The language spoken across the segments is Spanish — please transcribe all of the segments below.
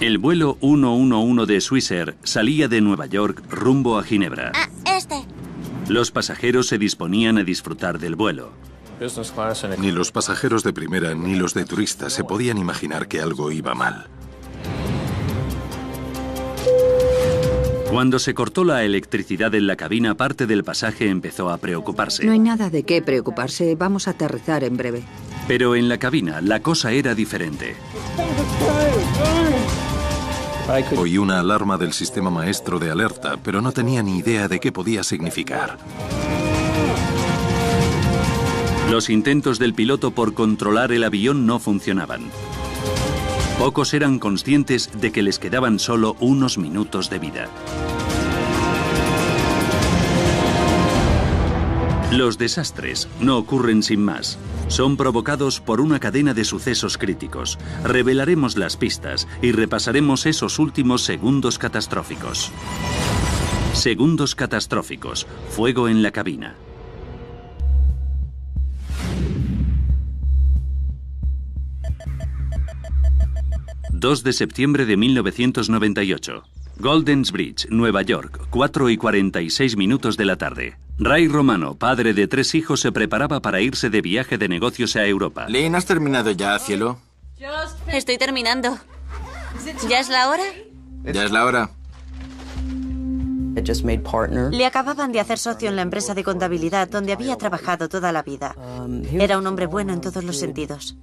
El vuelo 111 de Swissair salía de Nueva York rumbo a Ginebra. Ah, este. Los pasajeros se disponían a disfrutar del vuelo. Ni los pasajeros de primera ni los de turistas se podían imaginar que algo iba mal. Cuando se cortó la electricidad en la cabina, parte del pasaje empezó a preocuparse. No hay nada de qué preocuparse. Vamos a aterrizar en breve. Pero en la cabina la cosa era diferente. Oí una alarma del sistema maestro de alerta, pero no tenía ni idea de qué podía significar. Los intentos del piloto por controlar el avión no funcionaban. Pocos eran conscientes de que les quedaban solo unos minutos de vida. Los desastres no ocurren sin más. Son provocados por una cadena de sucesos críticos. Revelaremos las pistas y repasaremos esos últimos segundos catastróficos. Segundos catastróficos. Fuego en la cabina. 2 de septiembre de 1998. Golden's Bridge, Nueva York, 4 y 46 minutos de la tarde. Ray Romano, padre de tres hijos, se preparaba para irse de viaje de negocios a Europa. Lynn, ¿has terminado ya, cielo? Estoy terminando. ¿Ya es la hora? Ya es la hora. Le acababan de hacer socio en la empresa de contabilidad donde había trabajado toda la vida. Era un hombre bueno en todos los sentidos.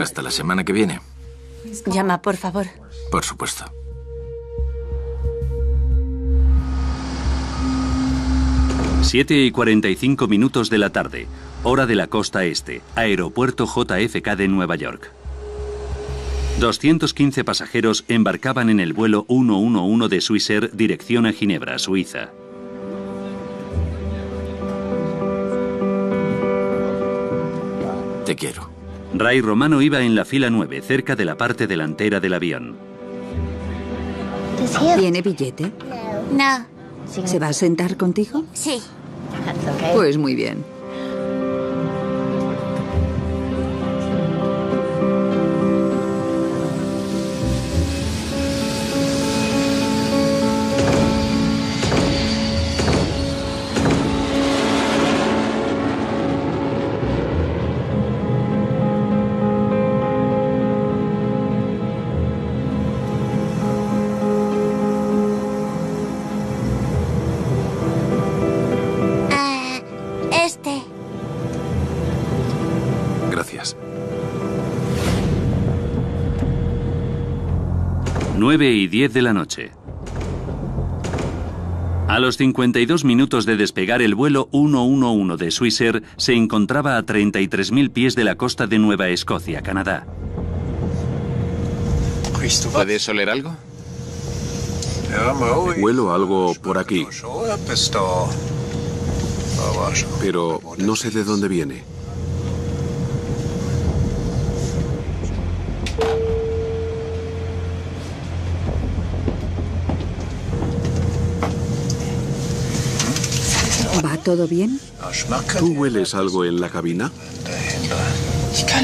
Hasta la semana que viene. Llama, por favor. Por supuesto. Siete y 45 minutos de la tarde, hora de la costa este, aeropuerto JFK de Nueva York. 215 pasajeros embarcaban en el vuelo 111 de Swissair dirección a Ginebra, Suiza. Te quiero. Ray Romano iba en la fila 9, cerca de la parte delantera del avión. ¿Tiene billete? No. ¿Se va a sentar contigo? Sí. Pues muy bien. 9 y 10 de la noche. A los 52 minutos de despegar el vuelo 111 de Swissair se encontraba a 33.000 pies de la costa de Nueva Escocia, Canadá. ¿Puedes oler algo? Huelo algo por aquí, pero no sé de dónde viene. ¿Va todo bien? ¿Tú hueles algo en la cabina?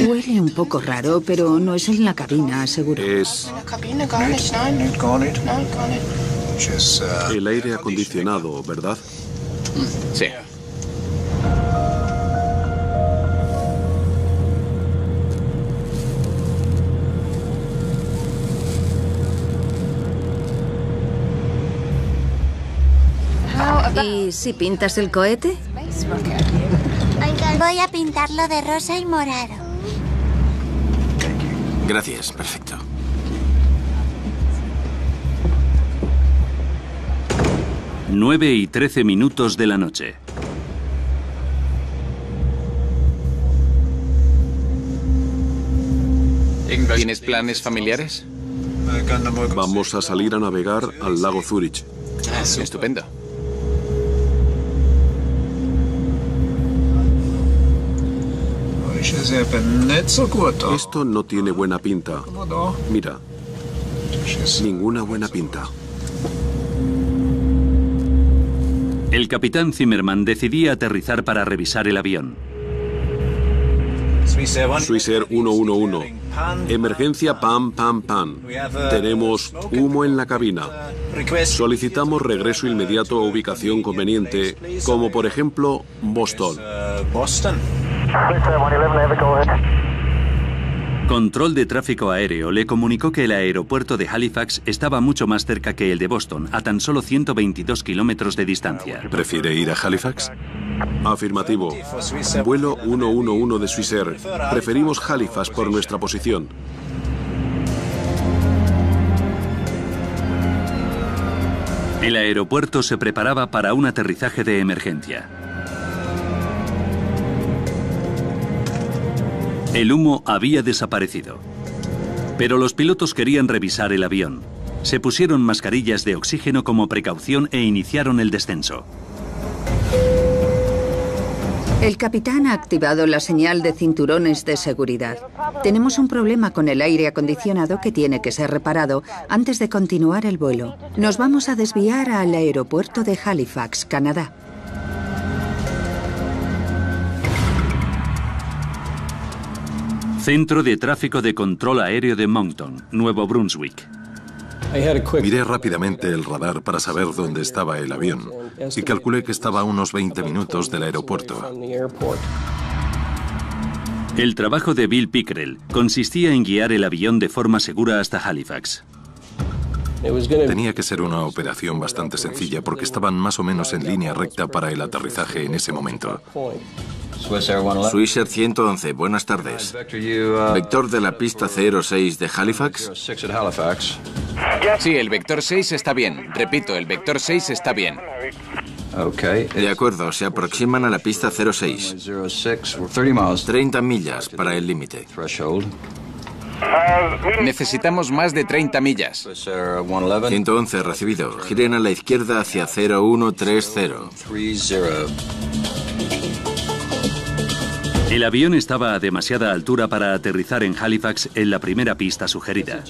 Huele un poco raro, pero no es en la cabina, seguro. Es el aire acondicionado, ¿verdad? Sí. ¿Y si pintas el cohete? Voy a pintarlo de rosa y morado. Gracias, perfecto. Nueve y 13 minutos de la noche. ¿Tienes planes familiares? Vamos a salir a navegar al lago Zurich. Estupendo. Esto no tiene buena pinta. Mira, ninguna buena pinta. El capitán Zimmerman decidía aterrizar para revisar el avión. Swissair 111. Emergencia pam pam pam. Tenemos humo en la cabina. Solicitamos regreso inmediato a ubicación conveniente, como por ejemplo Boston. Control de tráfico aéreo le comunicó que el aeropuerto de Halifax estaba mucho más cerca que el de Boston, a tan solo 122 kilómetros de distancia. ¿Prefiere ir a Halifax? Afirmativo. Vuelo 111 de Swissair. Preferimos Halifax por nuestra posición. El aeropuerto se preparaba para un aterrizaje de emergencia. El humo había desaparecido. Pero los pilotos querían revisar el avión. Se pusieron mascarillas de oxígeno como precaución e iniciaron el descenso. El capitán ha activado la señal de cinturones de seguridad. Tenemos un problema con el aire acondicionado que tiene que ser reparado antes de continuar el vuelo. Nos vamos a desviar al aeropuerto de Halifax, Canadá. Centro de Tráfico de Control Aéreo de Moncton, Nuevo Brunswick. Miré rápidamente el radar para saber dónde estaba el avión y calculé que estaba a unos 20 minutos del aeropuerto. El trabajo de Bill Pickrell consistía en guiar el avión de forma segura hasta Halifax. Tenía que ser una operación bastante sencilla porque estaban más o menos en línea recta para el aterrizaje en ese momento. Swissair 111, buenas tardes. ¿Vector de la pista 06 de Halifax? Sí, el vector 6 está bien. Repito, el vector 6 está bien. De acuerdo, se aproximan a la pista 06. 30 millas para el límite. Necesitamos más de 30 millas. 111, recibido. Giren a la izquierda hacia 0130. El avión estaba a demasiada altura para aterrizar en Halifax en la primera pista sugerida.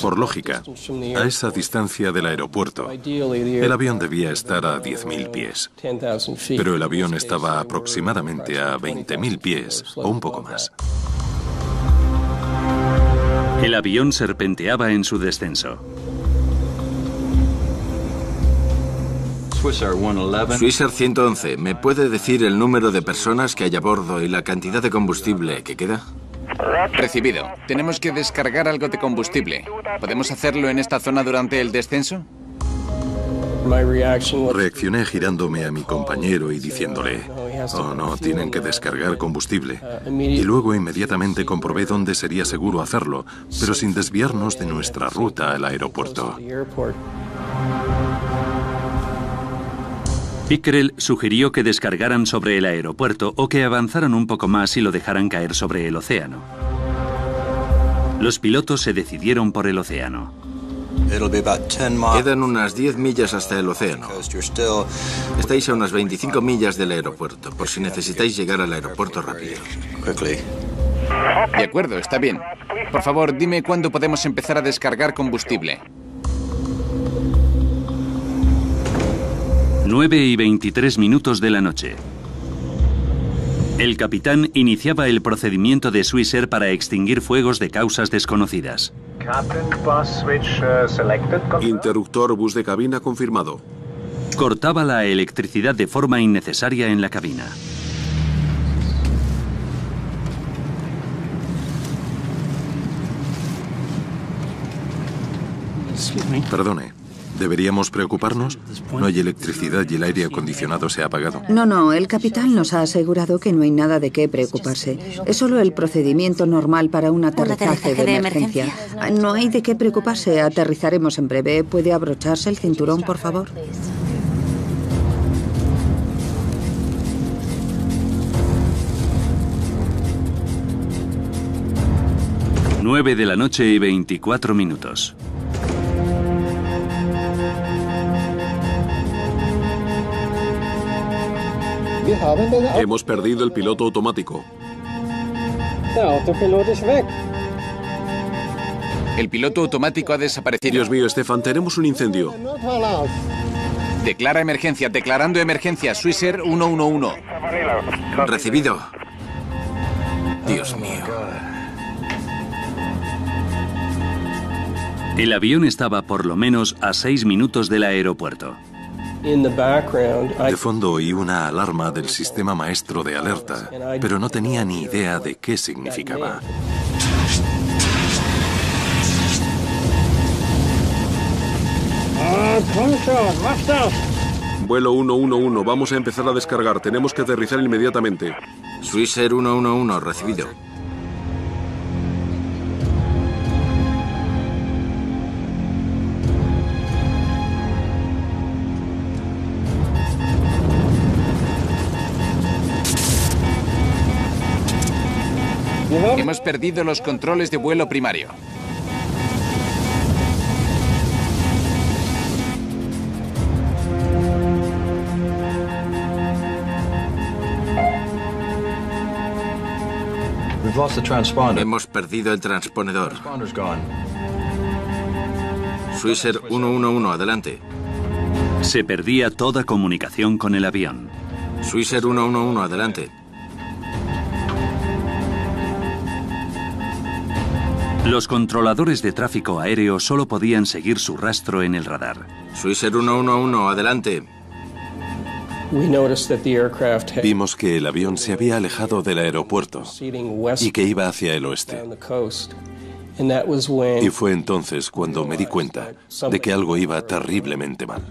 Por lógica, a esa distancia del aeropuerto, el avión debía estar a 10.000 pies. Pero el avión estaba aproximadamente a 20.000 pies o un poco más. El avión serpenteaba en su descenso. Swissair 111, ¿me puede decir el número de personas que hay a bordo y la cantidad de combustible que queda? Recibido. Tenemos que descargar algo de combustible. ¿Podemos hacerlo en esta zona durante el descenso? Reaccioné girándome a mi compañero y diciéndole, oh no, tienen que descargar combustible. Y luego inmediatamente comprobé dónde sería seguro hacerlo, pero sin desviarnos de nuestra ruta al aeropuerto. Pickrell sugirió que descargaran sobre el aeropuerto o que avanzaran un poco más y lo dejaran caer sobre el océano. Los pilotos se decidieron por el océano. Quedan unas 10 millas hasta el océano. Estáis a unas 25 millas del aeropuerto, por si necesitáis llegar al aeropuerto rápido. De acuerdo, está bien. Por favor, dime cuándo podemos empezar a descargar combustible. 9 y 23 minutos de la noche. El capitán iniciaba el procedimiento de Swissair para extinguir fuegos de causas desconocidas. Interruptor bus de cabina confirmado. Cortaba la electricidad de forma innecesaria en la cabina. Perdone, ¿deberíamos preocuparnos? No hay electricidad y el aire acondicionado se ha apagado. No, no, el capitán nos ha asegurado que no hay nada de qué preocuparse. Es solo el procedimiento normal para un aterrizaje, de, emergencia. No hay de qué preocuparse, aterrizaremos en breve. ¿Puede abrocharse el cinturón, por favor? Nueve de la noche y 24 minutos. Hemos perdido el piloto automático. El piloto automático ha desaparecido. Dios mío, Estefan, tenemos un incendio. Declara emergencia, declarando emergencia. Swissair 111. Recibido. Dios mío. El avión estaba por lo menos a seis minutos del aeropuerto. De fondo oí una alarma del sistema maestro de alerta, pero no tenía ni idea de qué significaba. Vuelo 111, vamos a empezar a descargar. Tenemos que aterrizar inmediatamente. Swissair 111, recibido. Hemos perdido los controles de vuelo primario. Hemos perdido el transponedor. Swissair 111, adelante. Se perdía toda comunicación con el avión. Swissair 111, adelante. Los controladores de tráfico aéreo solo podían seguir su rastro en el radar. Swissair 111, adelante. Vimos que el avión se había alejado del aeropuerto y que iba hacia el oeste. Y fue entonces cuando me di cuenta de que algo iba terriblemente mal.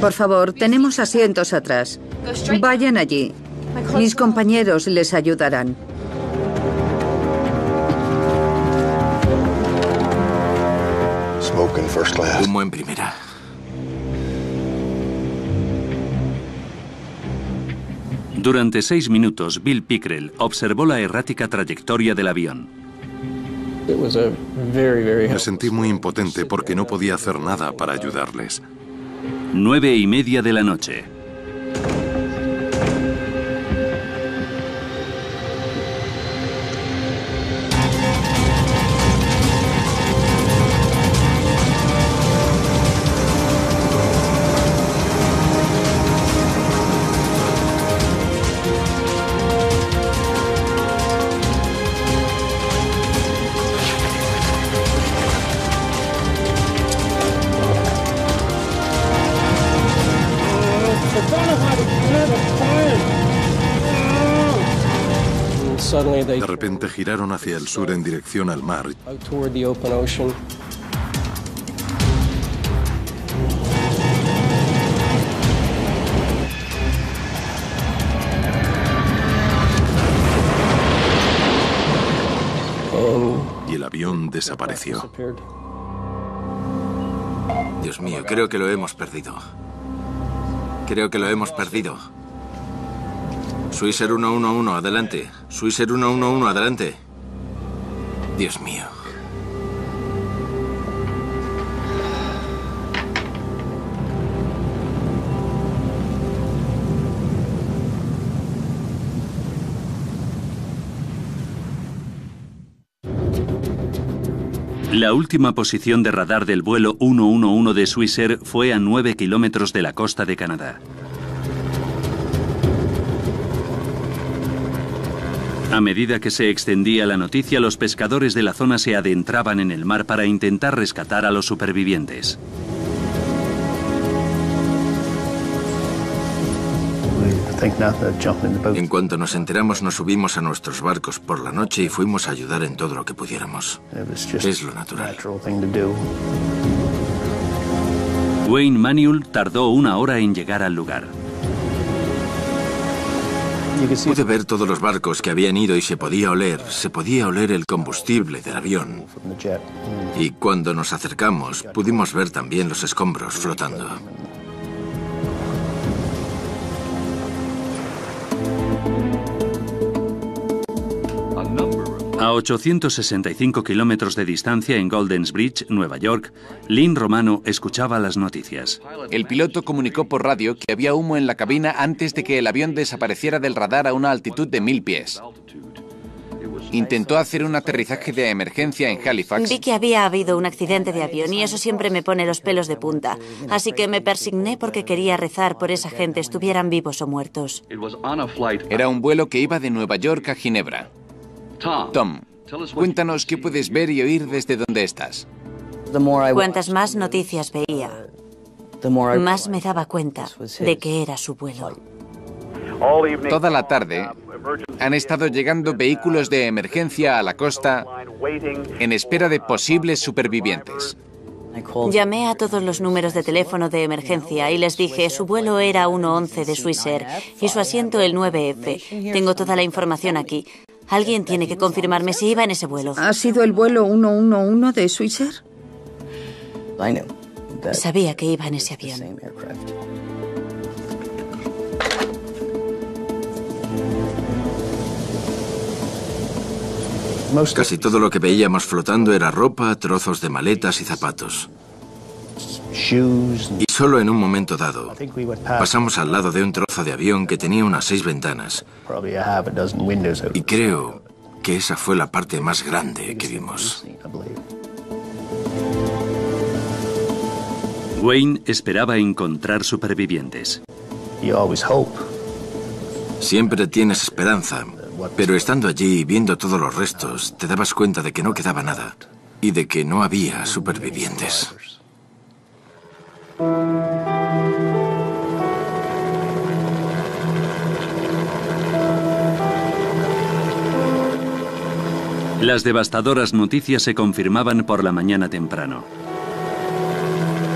Por favor, tenemos asientos atrás. Vayan allí. Mis compañeros les ayudarán. Humo en primera. Durante seis minutos, Bill Pickrell observó la errática trayectoria del avión. Me sentí muy impotente porque no podía hacer nada para ayudarles. Nueve y media de la noche. De repente giraron hacia el sur en dirección al mar. Y el avión desapareció. Dios mío, creo que lo hemos perdido. Creo que lo hemos perdido. Swissair 111, adelante. Swissair 111, adelante. Dios mío. La última posición de radar del vuelo 111 de Swissair fue a 9 kilómetros de la costa de Canadá. A medida que se extendía la noticia, los pescadores de la zona se adentraban en el mar para intentar rescatar a los supervivientes. En cuanto nos enteramos, nos subimos a nuestros barcos por la noche y fuimos a ayudar en todo lo que pudiéramos. Es lo natural. Wayne Manuel tardó una hora en llegar al lugar. Pude ver todos los barcos que habían ido y se podía oler, se podía oler el combustible del avión. Y cuando nos acercamos, pudimos ver también los escombros flotando. A 865 kilómetros de distancia en Goldens Bridge, Nueva York, Lynn Romano escuchaba las noticias. El piloto comunicó por radio que había humo en la cabina antes de que el avión desapareciera del radar a una altitud de mil pies. Intentó hacer un aterrizaje de emergencia en Halifax. Vi que había habido un accidente de avión y eso siempre me pone los pelos de punta. Así que me persigné porque quería rezar por esa gente, estuvieran vivos o muertos. Era un vuelo que iba de Nueva York a Ginebra. Tom, cuéntanos qué puedes ver y oír desde donde estás. Cuantas más noticias veía, más me daba cuenta de que era su vuelo. Toda la tarde han estado llegando vehículos de emergencia a la costa en espera de posibles supervivientes. Llamé a todos los números de teléfono de emergencia y les dije, su vuelo era 111 de Swissair y su asiento el 9F. Tengo toda la información aquí. Alguien tiene que confirmarme si iba en ese vuelo. ¿Ha sido el vuelo 111 de Swissair? Sabía que iba en ese avión. Casi todo lo que veíamos flotando era ropa, trozos de maletas y zapatos. Y solo en un momento dado, pasamos al lado de un trozo de avión que tenía unas seis ventanas. Y creo que esa fue la parte más grande que vimos. Wayne esperaba encontrar supervivientes. Siempre tienes esperanza, pero estando allí y viendo todos los restos, te dabas cuenta de que no quedaba nada y de que no había supervivientes. Las devastadoras noticias se confirmaban por la mañana temprano.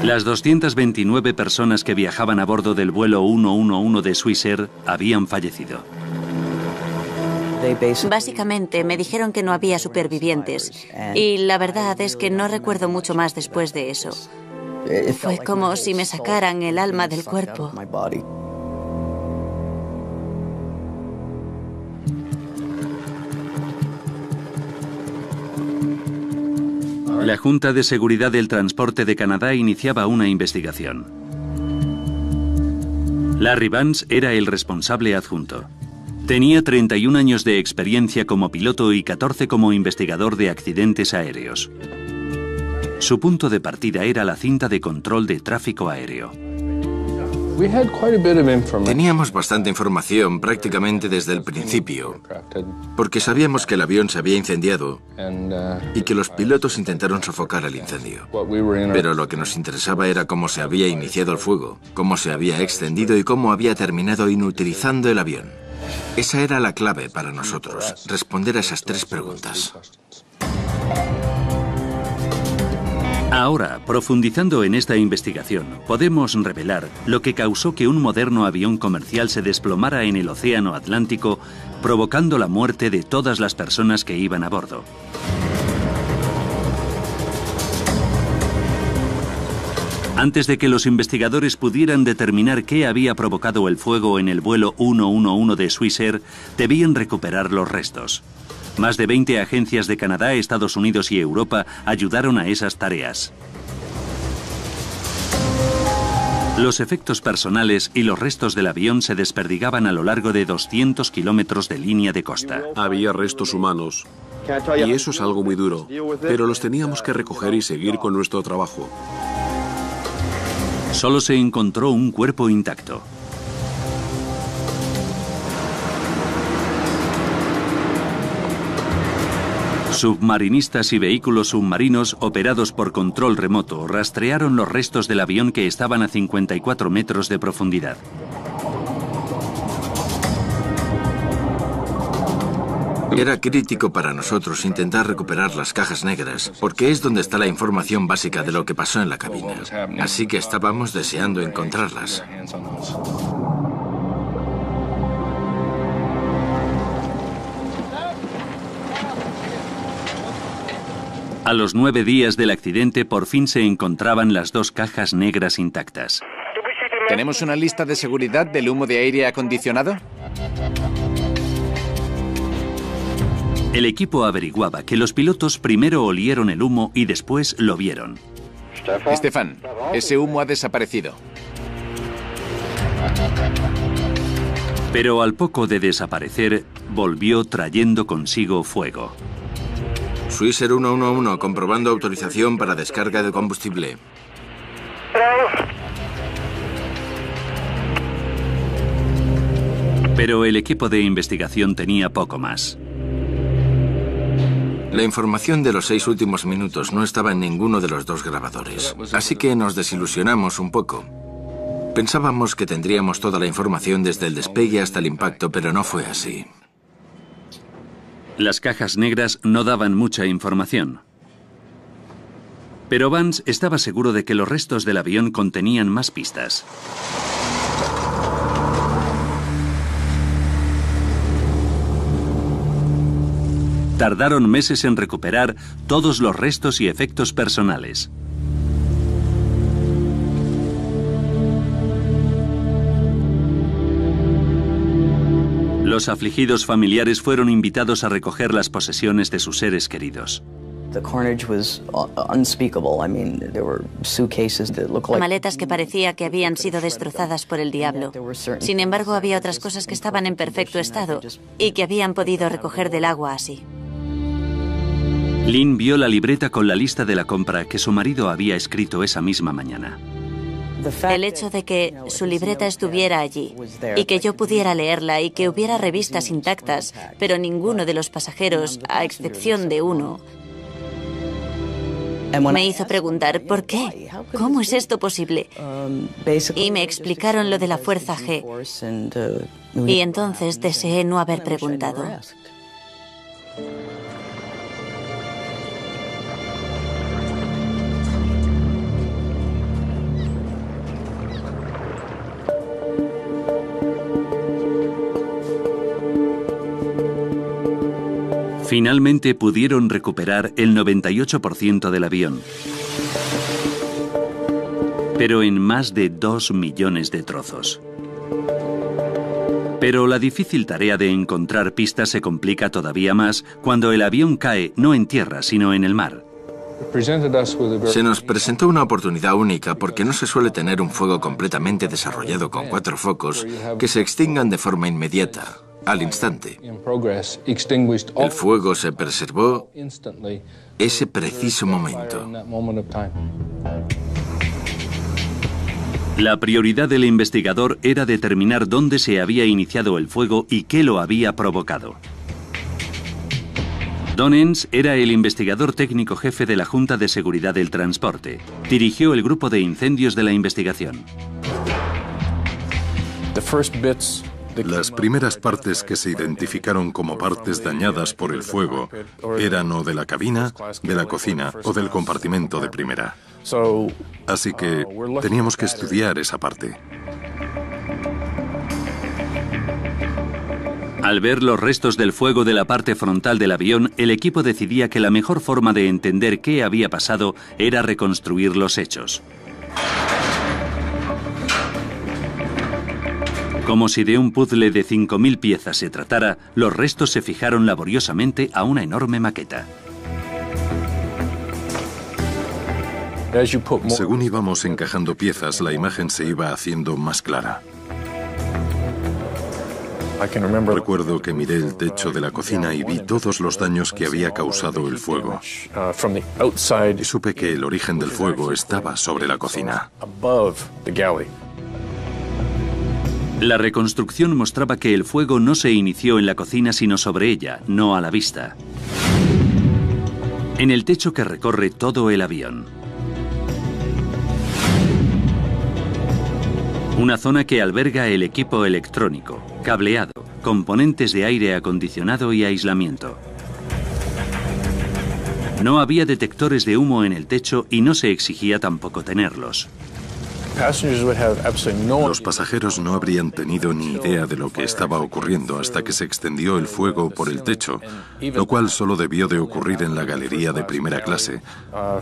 Las 229 personas que viajaban a bordo del vuelo 111 de Swissair habían fallecido. Básicamente me dijeron que no había supervivientes y la verdad es que no recuerdo mucho más después de eso. Fue como si me sacaran el alma del cuerpo. La Junta de Seguridad del Transporte de Canadá iniciaba una investigación. Larry Vance era el responsable adjunto. Tenía 31 años de experiencia como piloto y 14 como investigador de accidentes aéreos. Su punto de partida era la cinta de control de tráfico aéreo. Teníamos bastante información prácticamente desde el principio, porque sabíamos que el avión se había incendiado y que los pilotos intentaron sofocar el incendio. Pero lo que nos interesaba era cómo se había iniciado el fuego, cómo se había extendido y cómo había terminado inutilizando el avión. Esa era la clave para nosotros, responder a esas tres preguntas. Ahora, profundizando en esta investigación, podemos revelar lo que causó que un moderno avión comercial se desplomara en el Océano Atlántico, provocando la muerte de todas las personas que iban a bordo. Antes de que los investigadores pudieran determinar qué había provocado el fuego en el vuelo 111 de Swissair, debían recuperar los restos. Más de 20 agencias de Canadá, Estados Unidos y Europa ayudaron a esas tareas. Los efectos personales y los restos del avión se desperdigaban a lo largo de 200 kilómetros de línea de costa. Había restos humanos. Y eso es algo muy duro. Pero los teníamos que recoger y seguir con nuestro trabajo. Solo se encontró un cuerpo intacto. Submarinistas y vehículos submarinos operados por control remoto rastrearon los restos del avión que estaban a 54 metros de profundidad. Era crítico para nosotros intentar recuperar las cajas negras, porque es donde está la información básica de lo que pasó en la cabina. Así que estábamos deseando encontrarlas. A los nueve días del accidente por fin se encontraban las dos cajas negras intactas. ¿Tenemos una lista de seguridad del humo de aire acondicionado? El equipo averiguaba que los pilotos primero olieron el humo y después lo vieron. Estefan, ese humo ha desaparecido. Pero al poco de desaparecer, volvió trayendo consigo fuego. Swisher 111, comprobando autorización para descarga de combustible. Pero el equipo de investigación tenía poco más. La información de los seis últimos minutos no estaba en ninguno de los dos grabadores, así que nos desilusionamos un poco. Pensábamos que tendríamos toda la información desde el despegue hasta el impacto, pero no fue así. Las cajas negras no daban mucha información. Pero Vance estaba seguro de que los restos del avión contenían más pistas. Tardaron meses en recuperar todos los restos y efectos personales. Los afligidos familiares fueron invitados a recoger las posesiones de sus seres queridos. Maletas que parecía que habían sido destrozadas por el diablo. Sin embargo, había otras cosas que estaban en perfecto estado y que habían podido recoger del agua así. Lynn vio la libreta con la lista de la compra que su marido había escrito esa misma mañana. El hecho de que su libreta estuviera allí y que yo pudiera leerla y que hubiera revistas intactas, pero ninguno de los pasajeros, a excepción de uno, me hizo preguntar, ¿por qué? ¿Cómo es esto posible? Y me explicaron lo de la fuerza G. Y entonces deseé no haber preguntado. Finalmente pudieron recuperar el 98% del avión. Pero en más de 2 millones de trozos. Pero la difícil tarea de encontrar pistas se complica todavía más cuando el avión cae no en tierra, sino en el mar. Se nos presentó una oportunidad única porque no se suele tener un fuego completamente desarrollado con cuatro focos que se extingan de forma inmediata, al instante. El fuego se preservó ese preciso momento. La prioridad del investigador era determinar dónde se había iniciado el fuego y qué lo había provocado. Don Enns era el investigador técnico jefe de la Junta de Seguridad del Transporte. Dirigió el grupo de incendios de la investigación. Las primeras partes que se identificaron como partes dañadas por el fuego eran o de la cabina, de la cocina o del compartimento de primera. Así que teníamos que estudiar esa parte. Al ver los restos del fuego de la parte frontal del avión, el equipo decidía que la mejor forma de entender qué había pasado era reconstruir los hechos. Como si de un puzzle de 5.000 piezas se tratara, los restos se fijaron laboriosamente a una enorme maqueta. Según íbamos encajando piezas, la imagen se iba haciendo más clara. Recuerdo que miré el techo de la cocina y vi todos los daños que había causado el fuego. Y supe que el origen del fuego estaba sobre la cocina. La reconstrucción mostraba que el fuego no se inició en la cocina sino sobre ella, no a la vista. En el techo que recorre todo el avión. Una zona que alberga el equipo electrónico, cableado, componentes de aire acondicionado y aislamiento. No había detectores de humo en el techo y no se exigía tampoco tenerlos. Los pasajeros no habrían tenido ni idea de lo que estaba ocurriendo hasta que se extendió el fuego por el techo, lo cual solo debió de ocurrir en la galería de primera clase,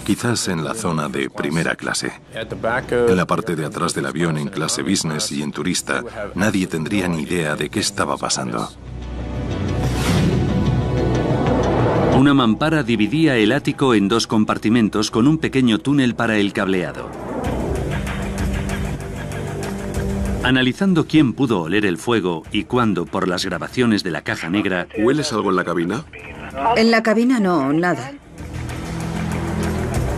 quizás en la zona de primera clase. En la parte de atrás del avión en clase business y en turista, nadie tendría ni idea de qué estaba pasando. Una mampara dividía el ático en dos compartimentos con un pequeño túnel para el cableado. Analizando quién pudo oler el fuego y cuándo por las grabaciones de la caja negra... ¿Hueles algo en la cabina? En la cabina no, nada.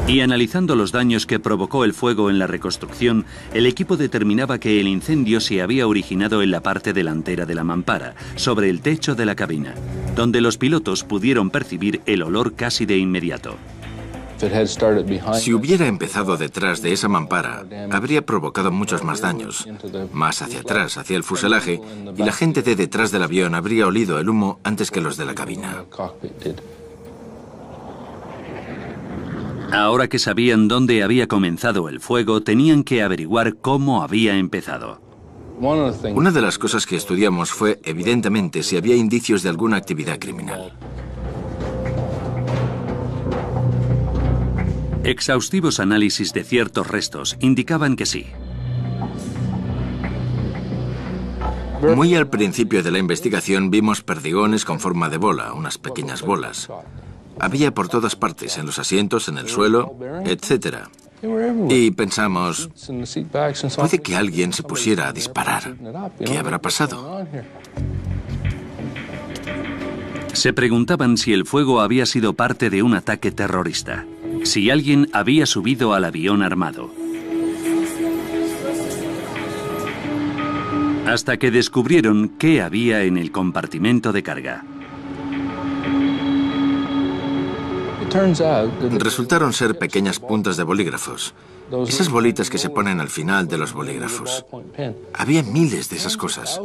Y analizando los daños que provocó el fuego en la reconstrucción, el equipo determinaba que el incendio se había originado en la parte delantera de la mampara, sobre el techo de la cabina, donde los pilotos pudieron percibir el olor casi de inmediato. Si hubiera empezado detrás de esa mampara, habría provocado muchos más daños, más hacia atrás, hacia el fuselaje, y la gente de detrás del avión habría olido el humo antes que los de la cabina. Ahora que sabían dónde había comenzado el fuego, tenían que averiguar cómo había empezado. Una de las cosas que estudiamos fue, evidentemente, si había indicios de alguna actividad criminal. Exhaustivos análisis de ciertos restos indicaban que sí. Muy al principio de la investigación vimos perdigones con forma de bola, unas pequeñas bolas. Había por todas partes, en los asientos, en el suelo, etc. Y pensamos, puede que alguien se pusiera a disparar. ¿Qué habrá pasado? Se preguntaban si el fuego había sido parte de un ataque terrorista, si alguien había subido al avión armado. Hasta que descubrieron qué había en el compartimento de carga. Resultaron ser pequeñas puntas de bolígrafos. Esas bolitas que se ponen al final de los bolígrafos. Había miles de esas cosas.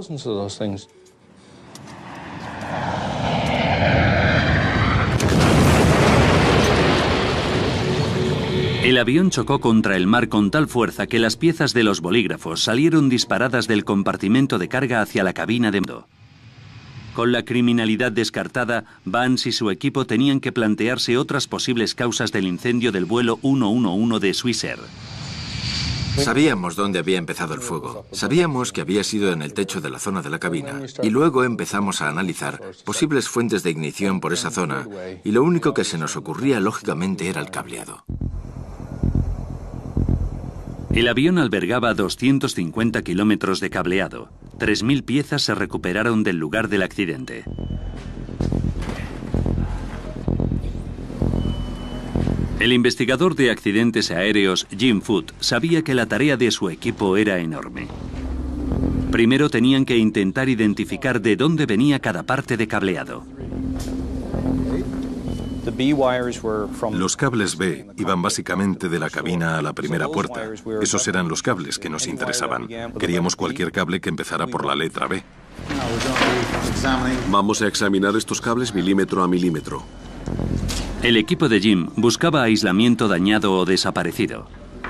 El avión chocó contra el mar con tal fuerza que las piezas de los bolígrafos salieron disparadas del compartimento de carga hacia la cabina de mando. Con la criminalidad descartada, Vance y su equipo tenían que plantearse otras posibles causas del incendio del vuelo 111 de Swissair. Sabíamos dónde había empezado el fuego. Sabíamos que había sido en el techo de la zona de la cabina. Y luego empezamos a analizar posibles fuentes de ignición por esa zona. Y lo único que se nos ocurría lógicamente era el cableado. El avión albergaba 250 kilómetros de cableado. 3.000 piezas se recuperaron del lugar del accidente. El investigador de accidentes aéreos Jim Foote sabía que la tarea de su equipo era enorme. Primero tenían que intentar identificar de dónde venía cada parte de cableado. Los cables B iban básicamente de la cabina a la primera puerta. Esos eran los cables que nos interesaban. Queríamos cualquier cable que empezara por la letra B. Vamos a examinar estos cables milímetro a milímetro. El equipo de Jim buscaba aislamiento dañado o desaparecido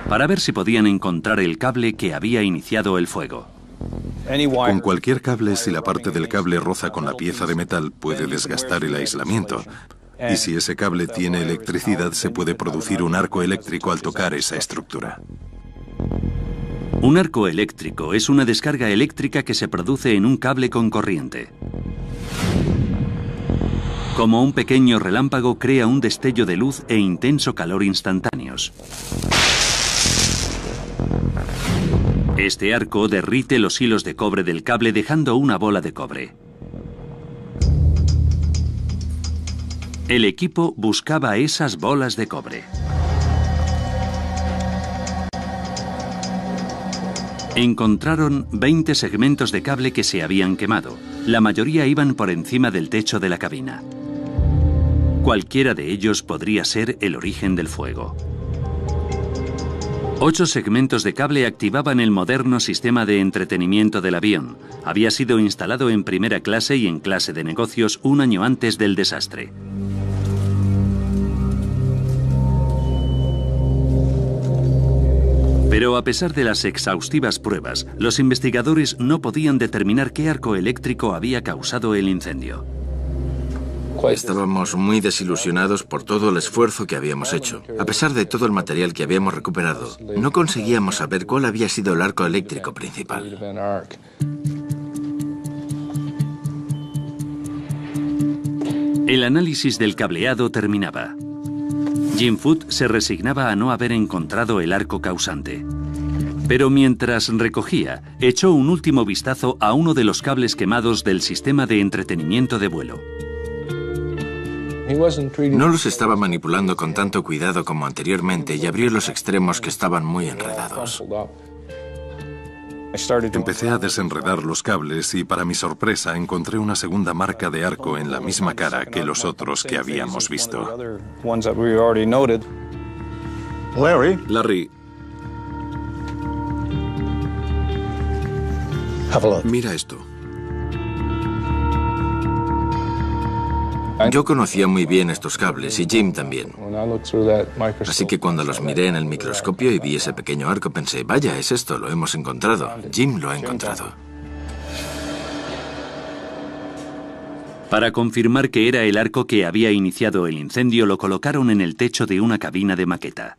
para ver si podían encontrar el cable que había iniciado el fuego. Con cualquier cable, si la parte del cable roza con la pieza de metal, puede desgastar el aislamiento. Y si ese cable tiene electricidad, se puede producir un arco eléctrico al tocar esa estructura. Un arco eléctrico es una descarga eléctrica que se produce en un cable con corriente. Como un pequeño relámpago crea un destello de luz e intenso calor instantáneos. Este arco derrite los hilos de cobre del cable dejando una bola de cobre. El equipo buscaba esas bolas de cobre. Encontraron 20 segmentos de cable que se habían quemado. La mayoría iban por encima del techo de la cabina. Cualquiera de ellos podría ser el origen del fuego. Ocho segmentos de cable activaban el moderno sistema de entretenimiento del avión. Había sido instalado en primera clase y en clase de negocios un año antes del desastre. Pero a pesar de las exhaustivas pruebas, los investigadores no podían determinar qué arco eléctrico había causado el incendio. Estábamos muy desilusionados por todo el esfuerzo que habíamos hecho. A pesar de todo el material que habíamos recuperado, no conseguíamos saber cuál había sido el arco eléctrico principal. El análisis del cableado terminaba. Jim Foot se resignaba a no haber encontrado el arco causante. Pero mientras recogía, echó un último vistazo a uno de los cables quemados del sistema de entretenimiento de vuelo. No los estaba manipulando con tanto cuidado como anteriormente y abrió los extremos que estaban muy enredados. Empecé a desenredar los cables y para mi sorpresa encontré una segunda marca de arco en la misma cara que los otros que habíamos visto. Larry, mira esto. Yo conocía muy bien estos cables y Jim también. Así que cuando los miré en el microscopio y vi ese pequeño arco pensé, vaya, es esto, lo hemos encontrado. Jim lo ha encontrado. Para confirmar que era el arco que había iniciado el incendio, lo colocaron en el techo de una cabina de maqueta.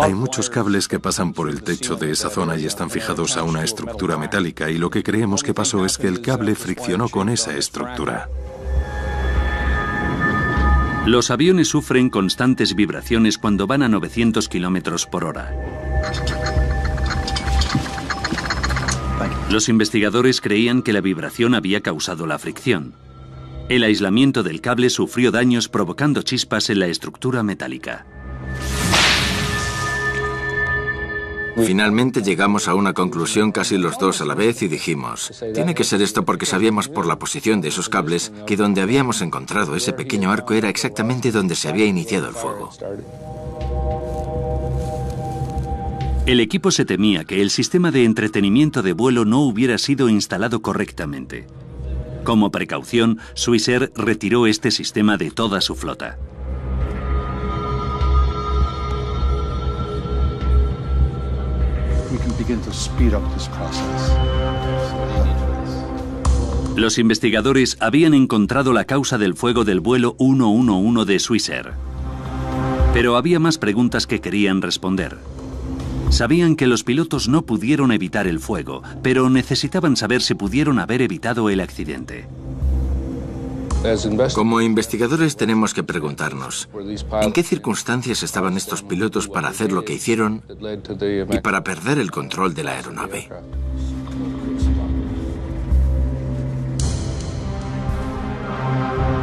Hay muchos cables que pasan por el techo de esa zona y están fijados a una estructura metálica y lo que creemos que pasó es que el cable friccionó con esa estructura. Los aviones sufren constantes vibraciones cuando van a 900 kilómetros por hora. Los investigadores creían que la vibración había causado la fricción. El aislamiento del cable sufrió daños provocando chispas en la estructura metálica. Finalmente llegamos a una conclusión casi los dos a la vez y dijimos, tiene que ser esto porque sabíamos por la posición de esos cables que donde habíamos encontrado ese pequeño arco era exactamente donde se había iniciado el fuego. El equipo se temía que el sistema de entretenimiento de vuelo no hubiera sido instalado correctamente. Como precaución, Swissair retiró este sistema de toda su flota. Los investigadores habían encontrado la causa del fuego del vuelo 111 de Swissair. Pero había más preguntas que querían responder. Sabían que los pilotos no pudieron evitar el fuego, pero necesitaban saber si pudieron haber evitado el accidente. Como investigadores tenemos que preguntarnos, ¿en qué circunstancias estaban estos pilotos para hacer lo que hicieron y para perder el control de la aeronave?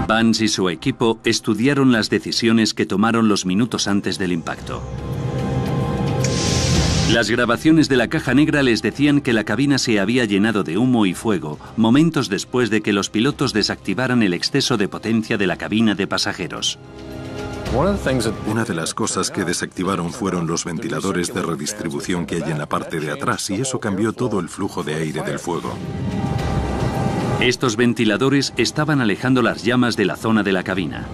Vance y su equipo estudiaron las decisiones que tomaron los minutos antes del impacto. Las grabaciones de la caja negra les decían que la cabina se había llenado de humo y fuego momentos después de que los pilotos desactivaran el exceso de potencia de la cabina de pasajeros. Una de las cosas que desactivaron fueron los ventiladores de redistribución que hay en la parte de atrás y eso cambió todo el flujo de aire del fuego. Estos ventiladores estaban alejando las llamas de la zona de la cabina.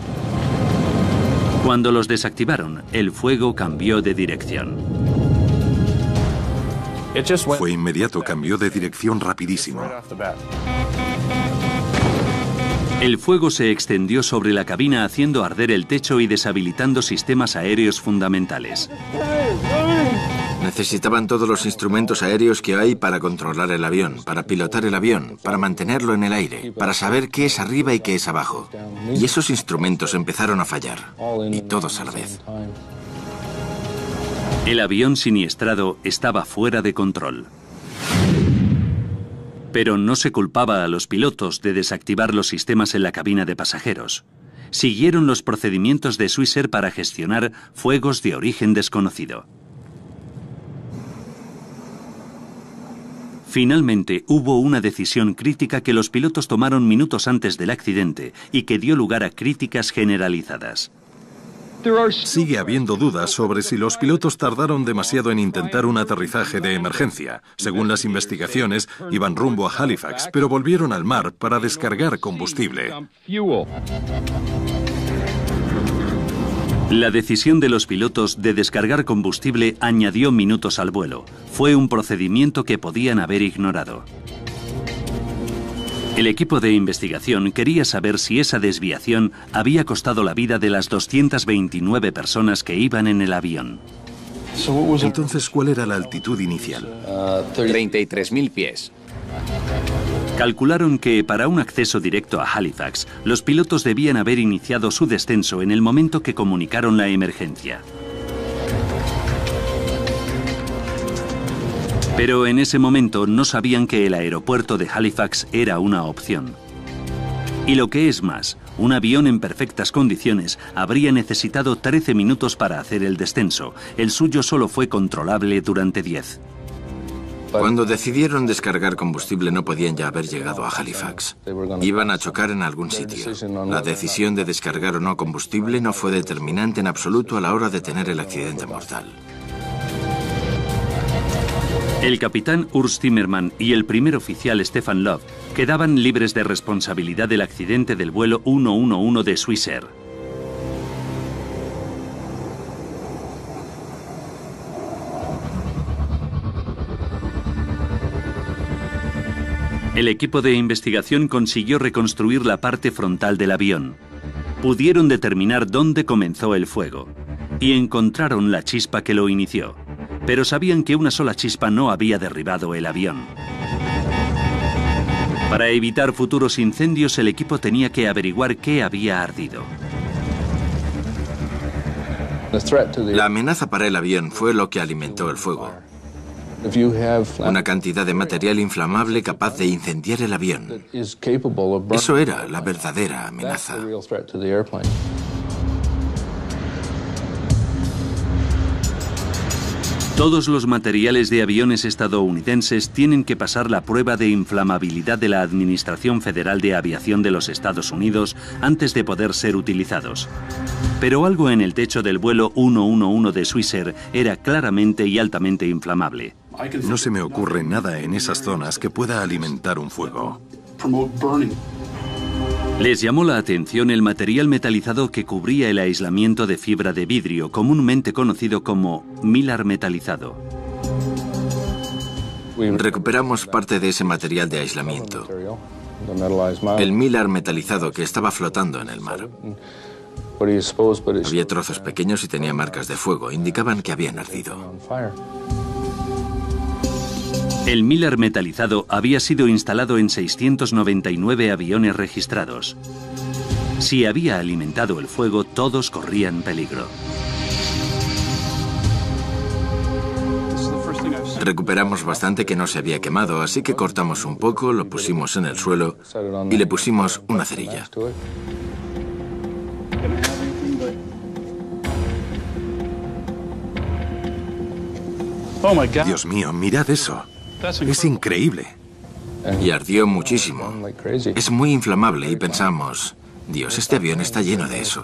Cuando los desactivaron, el fuego cambió de dirección. Fue inmediato, cambió de dirección rapidísimo. El fuego se extendió sobre la cabina haciendo arder el techo y deshabilitando sistemas aéreos fundamentales. Necesitaban todos los instrumentos aéreos que hay para controlar el avión, para pilotar el avión, para mantenerlo en el aire, para saber qué es arriba y qué es abajo. Y esos instrumentos empezaron a fallar, y todos a la vez. El avión siniestrado estaba fuera de control. Pero no se culpaba a los pilotos de desactivar los sistemas en la cabina de pasajeros. Siguieron los procedimientos de Swissair para gestionar fuegos de origen desconocido. Finalmente hubo una decisión crítica que los pilotos tomaron minutos antes del accidente y que dio lugar a críticas generalizadas. Sigue habiendo dudas sobre si los pilotos tardaron demasiado en intentar un aterrizaje de emergencia. Según las investigaciones, iban rumbo a Halifax, pero volvieron al mar para descargar combustible. La decisión de los pilotos de descargar combustible añadió minutos al vuelo. Fue un procedimiento que podían haber ignorado. El equipo de investigación quería saber si esa desviación había costado la vida de las 229 personas que iban en el avión. Entonces, ¿cuál era la altitud inicial? 33.000 pies. Calcularon que para un acceso directo a Halifax, los pilotos debían haber iniciado su descenso en el momento que comunicaron la emergencia. Pero en ese momento no sabían que el aeropuerto de Halifax era una opción. Y lo que es más, un avión en perfectas condiciones habría necesitado 13 minutos para hacer el descenso. El suyo solo fue controlable durante 10. Cuando decidieron descargar combustible no podían ya haber llegado a Halifax. Iban a chocar en algún sitio. La decisión de descargar o no combustible no fue determinante en absoluto a la hora de tener el accidente mortal. El capitán Urs Zimmermann y el primer oficial Stefan Love quedaban libres de responsabilidad del accidente del vuelo 111 de Swissair. El equipo de investigación consiguió reconstruir la parte frontal del avión. Pudieron determinar dónde comenzó el fuego y encontraron la chispa que lo inició pero sabían que una sola chispa no había derribado el avión. Para evitar futuros incendios, el equipo tenía que averiguar qué había ardido. La amenaza para el avión fue lo que alimentó el fuego. Una cantidad de material inflamable capaz de incendiar el avión. Eso era la verdadera amenaza. Todos los materiales de aviones estadounidenses tienen que pasar la prueba de inflamabilidad de la Administración Federal de Aviación de los Estados Unidos antes de poder ser utilizados. Pero algo en el techo del vuelo 111 de Swissair era claramente y altamente inflamable. No se me ocurre nada en esas zonas que pueda alimentar un fuego. Les llamó la atención el material metalizado que cubría el aislamiento de fibra de vidrio, comúnmente conocido como milar metalizado. Recuperamos parte de ese material de aislamiento. El milar metalizado que estaba flotando en el mar. Había trozos pequeños y tenía marcas de fuego. Indicaban que habían ardido. El Miller metalizado había sido instalado en 699 aviones registrados. Si había alimentado el fuego, todos corrían peligro. Recuperamos bastante que no se había quemado, así que cortamos un poco, lo pusimos en el suelo y le pusimos una cerilla. Dios mío, mirad eso. Es increíble. Y ardió muchísimo. Es muy inflamable y pensamos, Dios, este avión está lleno de eso.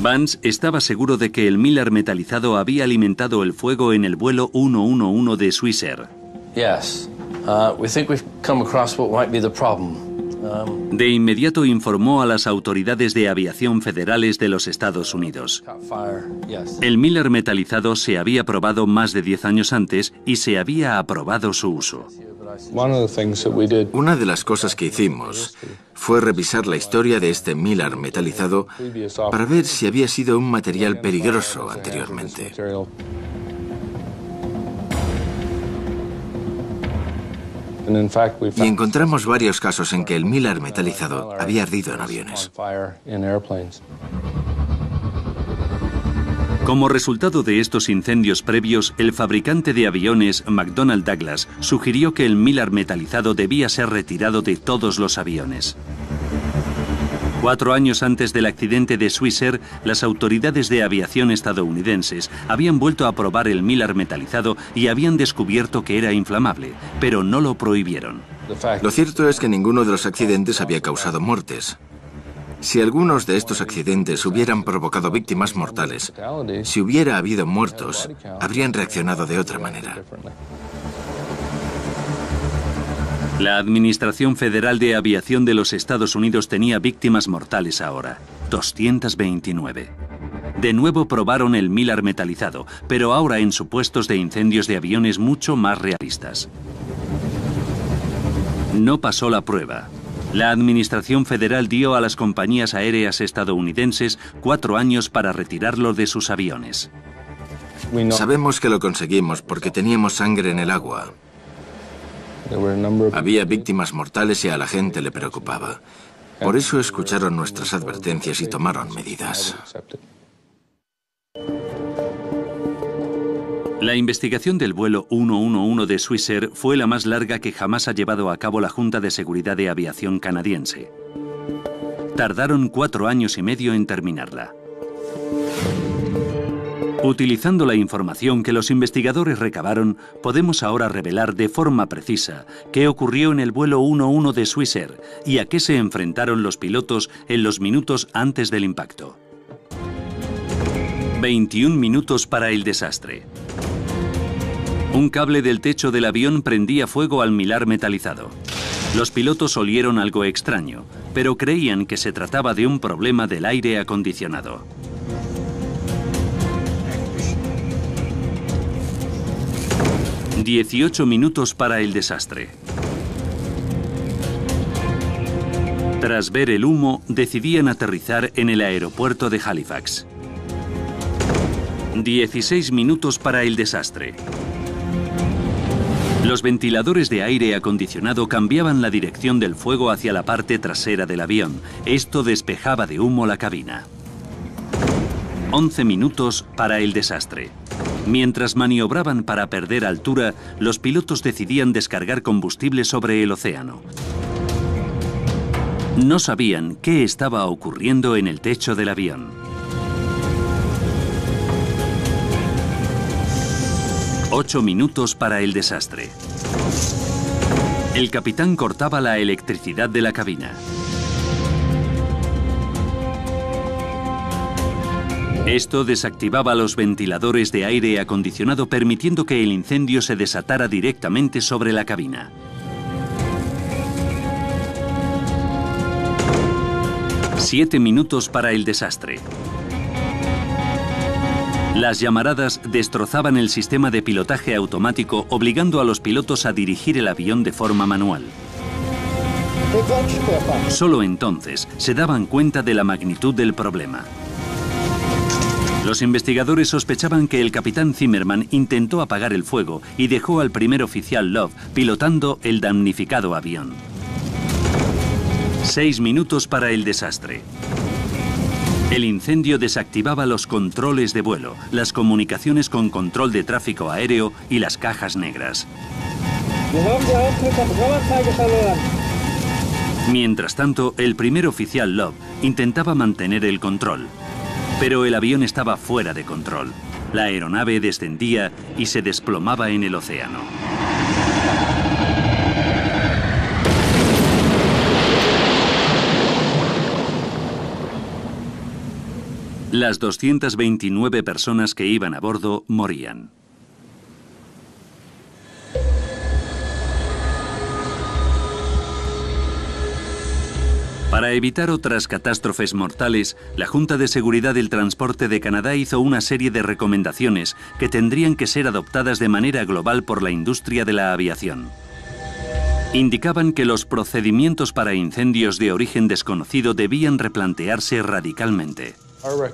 Vance estaba seguro de que el Miller metalizado había alimentado el fuego en el vuelo 111 de Swissair. Yes. Uh, we think we've come across what might be the problem. De inmediato informó a las autoridades de aviación federales de los Estados Unidos. El Miller metalizado se había probado más de 10 años antes y se había aprobado su uso. Una de las cosas que hicimos fue revisar la historia de este Miller metalizado para ver si había sido un material peligroso anteriormente. Y encontramos varios casos en que el Miller metalizado había ardido en aviones. Como resultado de estos incendios previos, el fabricante de aviones McDonnell Douglas sugirió que el Miller metalizado debía ser retirado de todos los aviones. Cuatro años antes del accidente de Swissair, las autoridades de aviación estadounidenses habían vuelto a probar el Miller metalizado y habían descubierto que era inflamable, pero no lo prohibieron. Lo cierto es que ninguno de los accidentes había causado muertes. Si algunos de estos accidentes hubieran provocado víctimas mortales, si hubiera habido muertos, habrían reaccionado de otra manera. La Administración Federal de Aviación de los Estados Unidos tenía víctimas mortales ahora, 229. De nuevo probaron el Miller metalizado, pero ahora en supuestos de incendios de aviones mucho más realistas. No pasó la prueba. La Administración Federal dio a las compañías aéreas estadounidenses cuatro años para retirarlo de sus aviones. Sabemos que lo conseguimos porque teníamos sangre en el agua. Había víctimas mortales y a la gente le preocupaba. Por eso escucharon nuestras advertencias y tomaron medidas. La investigación del vuelo 111 de Swissair fue la más larga que jamás ha llevado a cabo la Junta de Seguridad de Aviación canadiense. Tardaron cuatro años y medio en terminarla. Utilizando la información que los investigadores recabaron, podemos ahora revelar de forma precisa qué ocurrió en el vuelo 11 de Swissair y a qué se enfrentaron los pilotos en los minutos antes del impacto. 21 minutos para el desastre. Un cable del techo del avión prendía fuego al milar metalizado. Los pilotos olieron algo extraño, pero creían que se trataba de un problema del aire acondicionado. Dieciocho minutos para el desastre. Tras ver el humo, decidían aterrizar en el aeropuerto de Halifax. 16 minutos para el desastre. Los ventiladores de aire acondicionado cambiaban la dirección del fuego hacia la parte trasera del avión. Esto despejaba de humo la cabina. 11 minutos para el desastre. Mientras maniobraban para perder altura, los pilotos decidían descargar combustible sobre el océano. No sabían qué estaba ocurriendo en el techo del avión. 8 minutos para el desastre. El capitán cortaba la electricidad de la cabina. Esto desactivaba los ventiladores de aire acondicionado permitiendo que el incendio se desatara directamente sobre la cabina. Siete minutos para el desastre. Las llamaradas destrozaban el sistema de pilotaje automático obligando a los pilotos a dirigir el avión de forma manual. Solo entonces se daban cuenta de la magnitud del problema. Los investigadores sospechaban que el capitán Zimmerman intentó apagar el fuego y dejó al primer oficial Love pilotando el damnificado avión. Seis minutos para el desastre. El incendio desactivaba los controles de vuelo, las comunicaciones con control de tráfico aéreo y las cajas negras. Mientras tanto, el primer oficial Love intentaba mantener el control, pero el avión estaba fuera de control. La aeronave descendía y se desplomaba en el océano. Las 229 personas que iban a bordo morían. Para evitar otras catástrofes mortales, la Junta de Seguridad del Transporte de Canadá hizo una serie de recomendaciones que tendrían que ser adoptadas de manera global por la industria de la aviación. Indicaban que los procedimientos para incendios de origen desconocido debían replantearse radicalmente.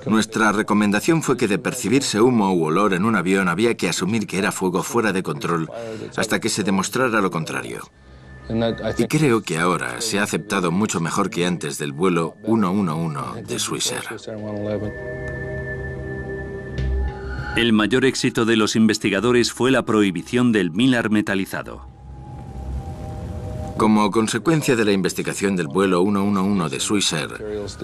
Nuestra recomendación fue que de percibirse humo u olor en un avión había que asumir que era fuego fuera de control hasta que se demostrara lo contrario. Y creo que ahora se ha aceptado mucho mejor que antes del vuelo 111 de Swissair. El mayor éxito de los investigadores fue la prohibición del Miller metalizado. Como consecuencia de la investigación del vuelo 111 de Swissair,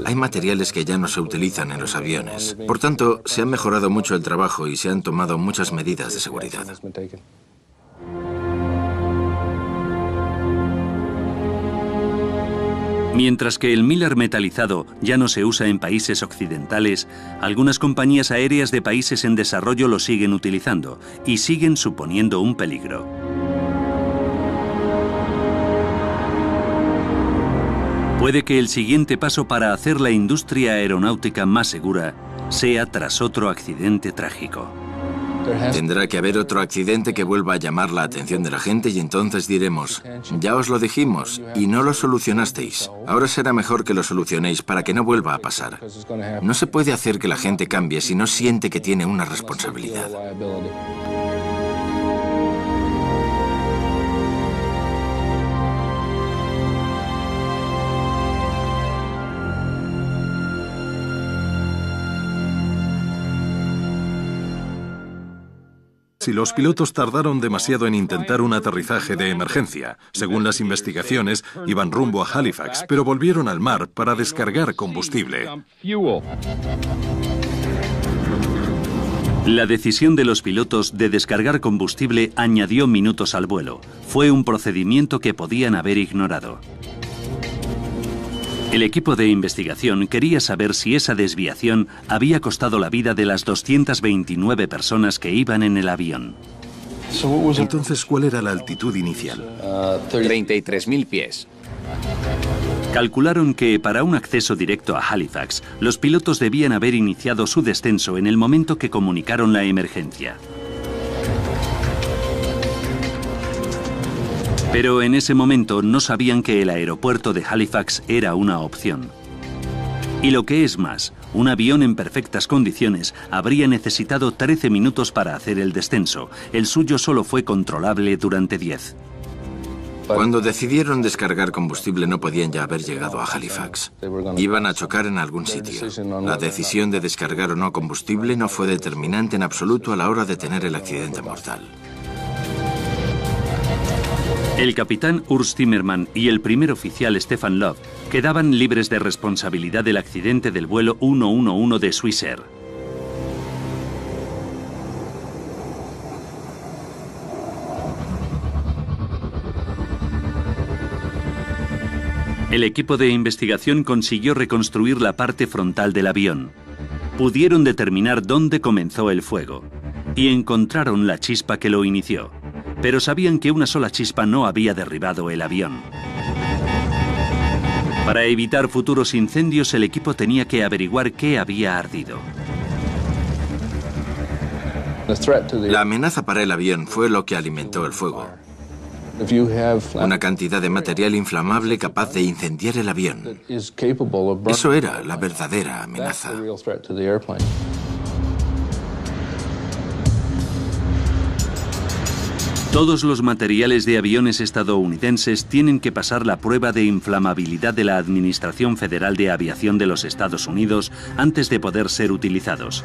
hay materiales que ya no se utilizan en los aviones. Por tanto, se ha mejorado mucho el trabajo y se han tomado muchas medidas de seguridad. Mientras que el Miller metalizado ya no se usa en países occidentales, algunas compañías aéreas de países en desarrollo lo siguen utilizando y siguen suponiendo un peligro. Puede que el siguiente paso para hacer la industria aeronáutica más segura sea tras otro accidente trágico. Tendrá que haber otro accidente que vuelva a llamar la atención de la gente y entonces diremos, ya os lo dijimos y no lo solucionasteis. Ahora será mejor que lo solucionéis para que no vuelva a pasar. No se puede hacer que la gente cambie si no siente que tiene una responsabilidad. Y los pilotos tardaron demasiado en intentar un aterrizaje de emergencia. Según las investigaciones, iban rumbo a Halifax, pero volvieron al mar para descargar combustible. La decisión de los pilotos de descargar combustible añadió minutos al vuelo. Fue un procedimiento que podían haber ignorado. El equipo de investigación quería saber si esa desviación había costado la vida de las 229 personas que iban en el avión. Entonces, ¿cuál era la altitud inicial? 33.000 pies. Calcularon que para un acceso directo a Halifax, los pilotos debían haber iniciado su descenso en el momento que comunicaron la emergencia. Pero en ese momento no sabían que el aeropuerto de Halifax era una opción. Y lo que es más, un avión en perfectas condiciones habría necesitado 13 minutos para hacer el descenso. El suyo solo fue controlable durante 10. Cuando decidieron descargar combustible no podían ya haber llegado a Halifax. Iban a chocar en algún sitio. La decisión de descargar o no combustible no fue determinante en absoluto a la hora de tener el accidente mortal. El capitán Urs Zimmermann y el primer oficial Stefan Love quedaban libres de responsabilidad del accidente del vuelo 111 de Swissair. El equipo de investigación consiguió reconstruir la parte frontal del avión. Pudieron determinar dónde comenzó el fuego y encontraron la chispa que lo inició pero sabían que una sola chispa no había derribado el avión. Para evitar futuros incendios, el equipo tenía que averiguar qué había ardido. La amenaza para el avión fue lo que alimentó el fuego. Una cantidad de material inflamable capaz de incendiar el avión. Eso era la verdadera amenaza. Todos los materiales de aviones estadounidenses tienen que pasar la prueba de inflamabilidad de la Administración Federal de Aviación de los Estados Unidos antes de poder ser utilizados.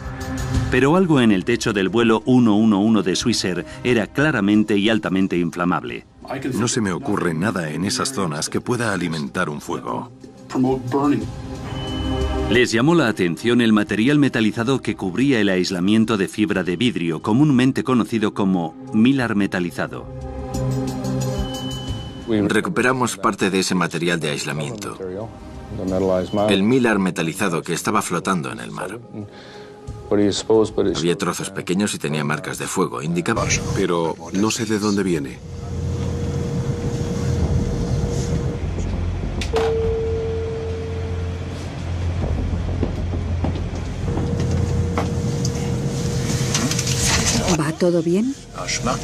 Pero algo en el techo del vuelo 111 de Swissair era claramente y altamente inflamable. No se me ocurre nada en esas zonas que pueda alimentar un fuego. Les llamó la atención el material metalizado que cubría el aislamiento de fibra de vidrio, comúnmente conocido como milar metalizado. Recuperamos parte de ese material de aislamiento. El milar metalizado que estaba flotando en el mar. Había trozos pequeños y tenía marcas de fuego, indicaba. Pero no sé de dónde viene. ¿Va todo bien?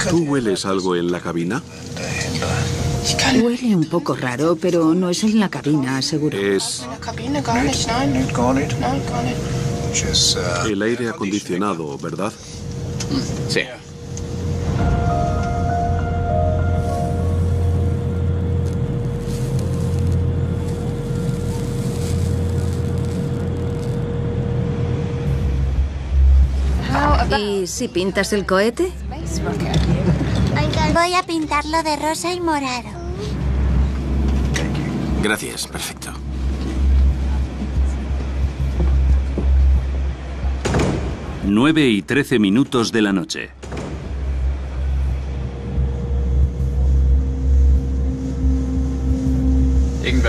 ¿Tú hueles algo en la cabina? Huele un poco raro, pero no es en la cabina, seguro. Es el aire acondicionado, ¿verdad? Sí. ¿Y si pintas el cohete? Voy a pintarlo de rosa y morado. Gracias, perfecto. Nueve y trece minutos de la noche.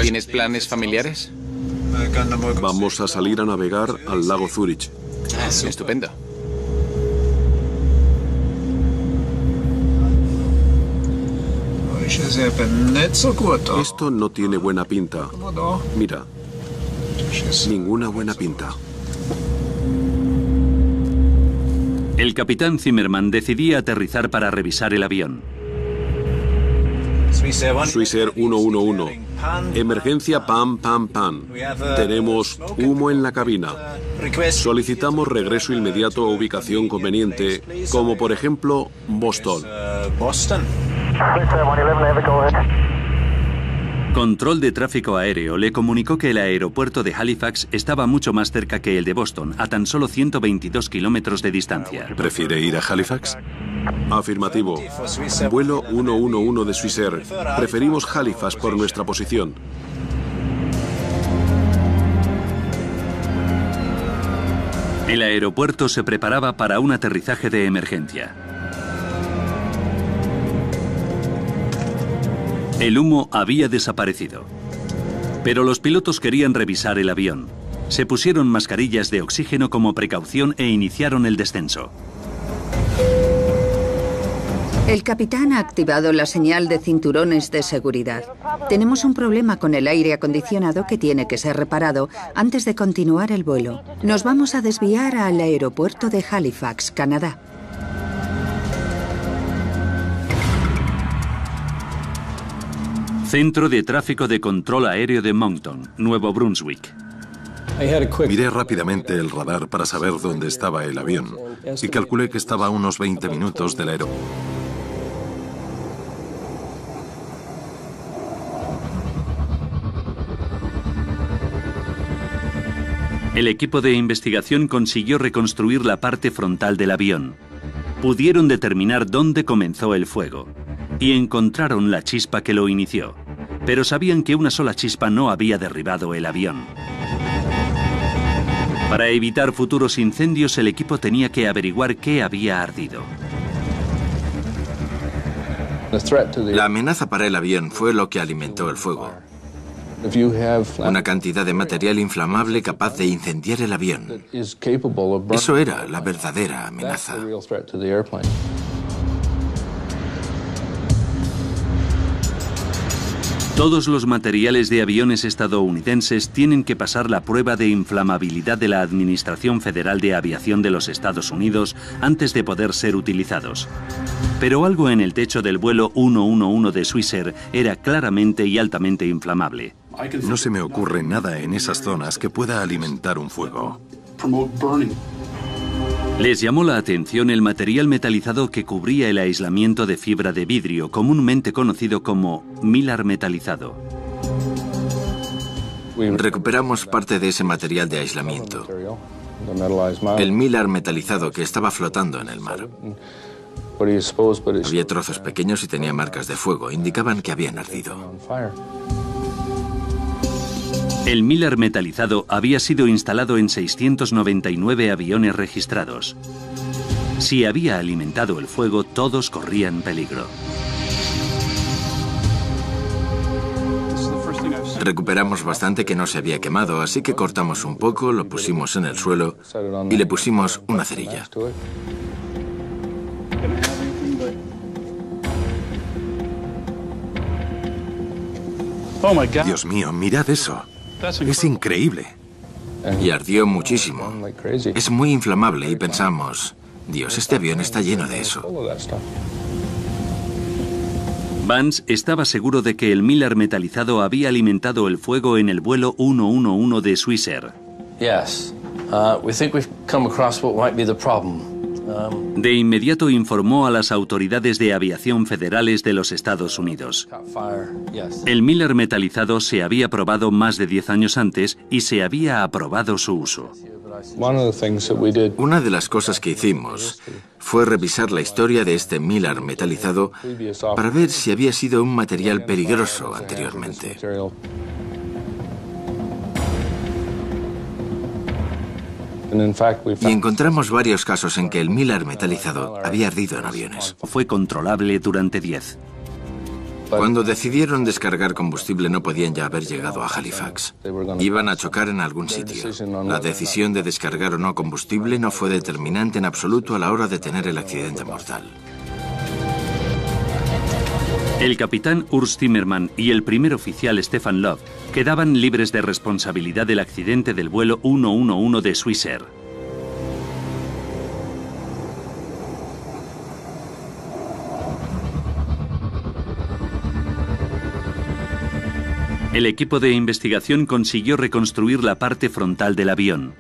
¿Tienes planes familiares? Vamos a salir a navegar al lago Zurich. Estupendo. Esto no tiene buena pinta. Mira, ninguna buena pinta. El capitán Zimmerman decidía aterrizar para revisar el avión. Swissair 111. Emergencia PAM PAM PAM. Tenemos humo en la cabina. Solicitamos regreso inmediato a ubicación conveniente, como por ejemplo Boston. Control de tráfico aéreo le comunicó que el aeropuerto de Halifax estaba mucho más cerca que el de Boston, a tan solo 122 kilómetros de distancia. ¿Prefiere ir a Halifax? Afirmativo. Vuelo 111 de Swissair. Preferimos Halifax por nuestra posición. El aeropuerto se preparaba para un aterrizaje de emergencia. El humo había desaparecido. Pero los pilotos querían revisar el avión. Se pusieron mascarillas de oxígeno como precaución e iniciaron el descenso. El capitán ha activado la señal de cinturones de seguridad. Tenemos un problema con el aire acondicionado que tiene que ser reparado antes de continuar el vuelo. Nos vamos a desviar al aeropuerto de Halifax, Canadá. Centro de Tráfico de Control Aéreo de Moncton, Nuevo Brunswick. Miré rápidamente el radar para saber dónde estaba el avión y calculé que estaba a unos 20 minutos del aeropuerto. El equipo de investigación consiguió reconstruir la parte frontal del avión. Pudieron determinar dónde comenzó el fuego y encontraron la chispa que lo inició, pero sabían que una sola chispa no había derribado el avión. Para evitar futuros incendios, el equipo tenía que averiguar qué había ardido. La amenaza para el avión fue lo que alimentó el fuego. Una cantidad de material inflamable capaz de incendiar el avión. Eso era la verdadera amenaza. Todos los materiales de aviones estadounidenses tienen que pasar la prueba de inflamabilidad de la Administración Federal de Aviación de los Estados Unidos antes de poder ser utilizados. Pero algo en el techo del vuelo 111 de Swissair era claramente y altamente inflamable. No se me ocurre nada en esas zonas que pueda alimentar un fuego. Les llamó la atención el material metalizado que cubría el aislamiento de fibra de vidrio, comúnmente conocido como milar metalizado. Recuperamos parte de ese material de aislamiento. El milar metalizado que estaba flotando en el mar. Había trozos pequeños y tenía marcas de fuego. Indicaban que habían ardido. El Miller metalizado había sido instalado en 699 aviones registrados. Si había alimentado el fuego, todos corrían peligro. Recuperamos bastante que no se había quemado, así que cortamos un poco, lo pusimos en el suelo y le pusimos una cerilla. Dios mío, mirad eso. Es increíble. Y ardió muchísimo. Es muy inflamable y pensamos, Dios, este avión está lleno de eso. Vance estaba seguro de que el Miller metalizado había alimentado el fuego en el vuelo 111 de Swissair. Yes. Uh, we think we've come across what might be the problem. De inmediato informó a las autoridades de aviación federales de los Estados Unidos. El Miller metalizado se había probado más de 10 años antes y se había aprobado su uso. Una de las cosas que hicimos fue revisar la historia de este Miller metalizado para ver si había sido un material peligroso anteriormente. Y encontramos varios casos en que el Miller metalizado había ardido en aviones. Fue controlable durante 10. Cuando decidieron descargar combustible no podían ya haber llegado a Halifax. Iban a chocar en algún sitio. La decisión de descargar o no combustible no fue determinante en absoluto a la hora de tener el accidente mortal. El capitán Urs Zimmermann y el primer oficial Stefan Love quedaban libres de responsabilidad del accidente del vuelo 111 de Swissair. El equipo de investigación consiguió reconstruir la parte frontal del avión.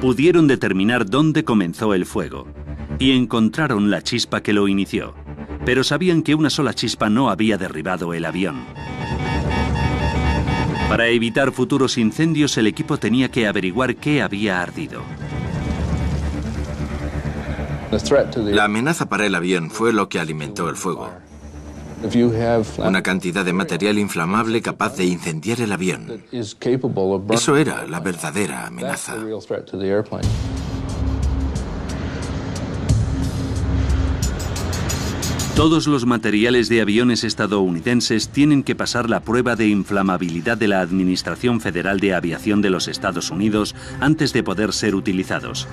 Pudieron determinar dónde comenzó el fuego y encontraron la chispa que lo inició pero sabían que una sola chispa no había derribado el avión. Para evitar futuros incendios, el equipo tenía que averiguar qué había ardido. La amenaza para el avión fue lo que alimentó el fuego. Una cantidad de material inflamable capaz de incendiar el avión. Eso era la verdadera amenaza. Todos los materiales de aviones estadounidenses tienen que pasar la prueba de inflamabilidad de la Administración Federal de Aviación de los Estados Unidos antes de poder ser utilizados.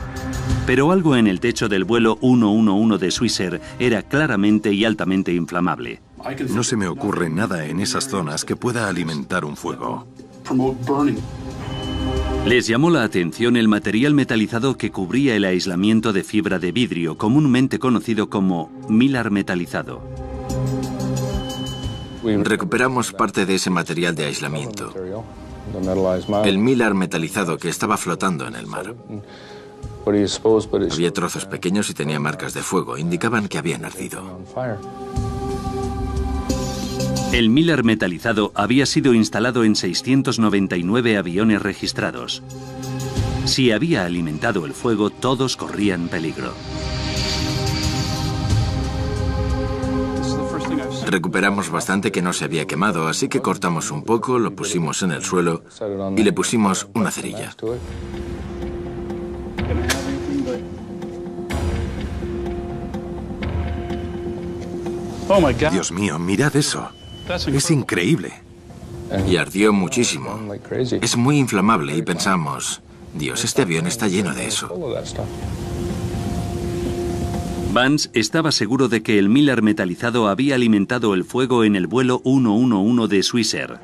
Pero algo en el techo del vuelo 111 de Swissair era claramente y altamente inflamable. No se me ocurre nada en esas zonas que pueda alimentar un fuego. Les llamó la atención el material metalizado que cubría el aislamiento de fibra de vidrio, comúnmente conocido como milar metalizado. Recuperamos parte de ese material de aislamiento. El milar metalizado que estaba flotando en el mar. Había trozos pequeños y tenía marcas de fuego. Indicaban que habían ardido. El Miller metalizado había sido instalado en 699 aviones registrados. Si había alimentado el fuego, todos corrían peligro. Recuperamos bastante que no se había quemado, así que cortamos un poco, lo pusimos en el suelo y le pusimos una cerilla. Dios mío, mirad eso. Es increíble. Y ardió muchísimo. Es muy inflamable y pensamos, Dios, este avión está lleno de eso. Vance estaba seguro de que el Miller metalizado había alimentado el fuego en el vuelo 111 de Swissair.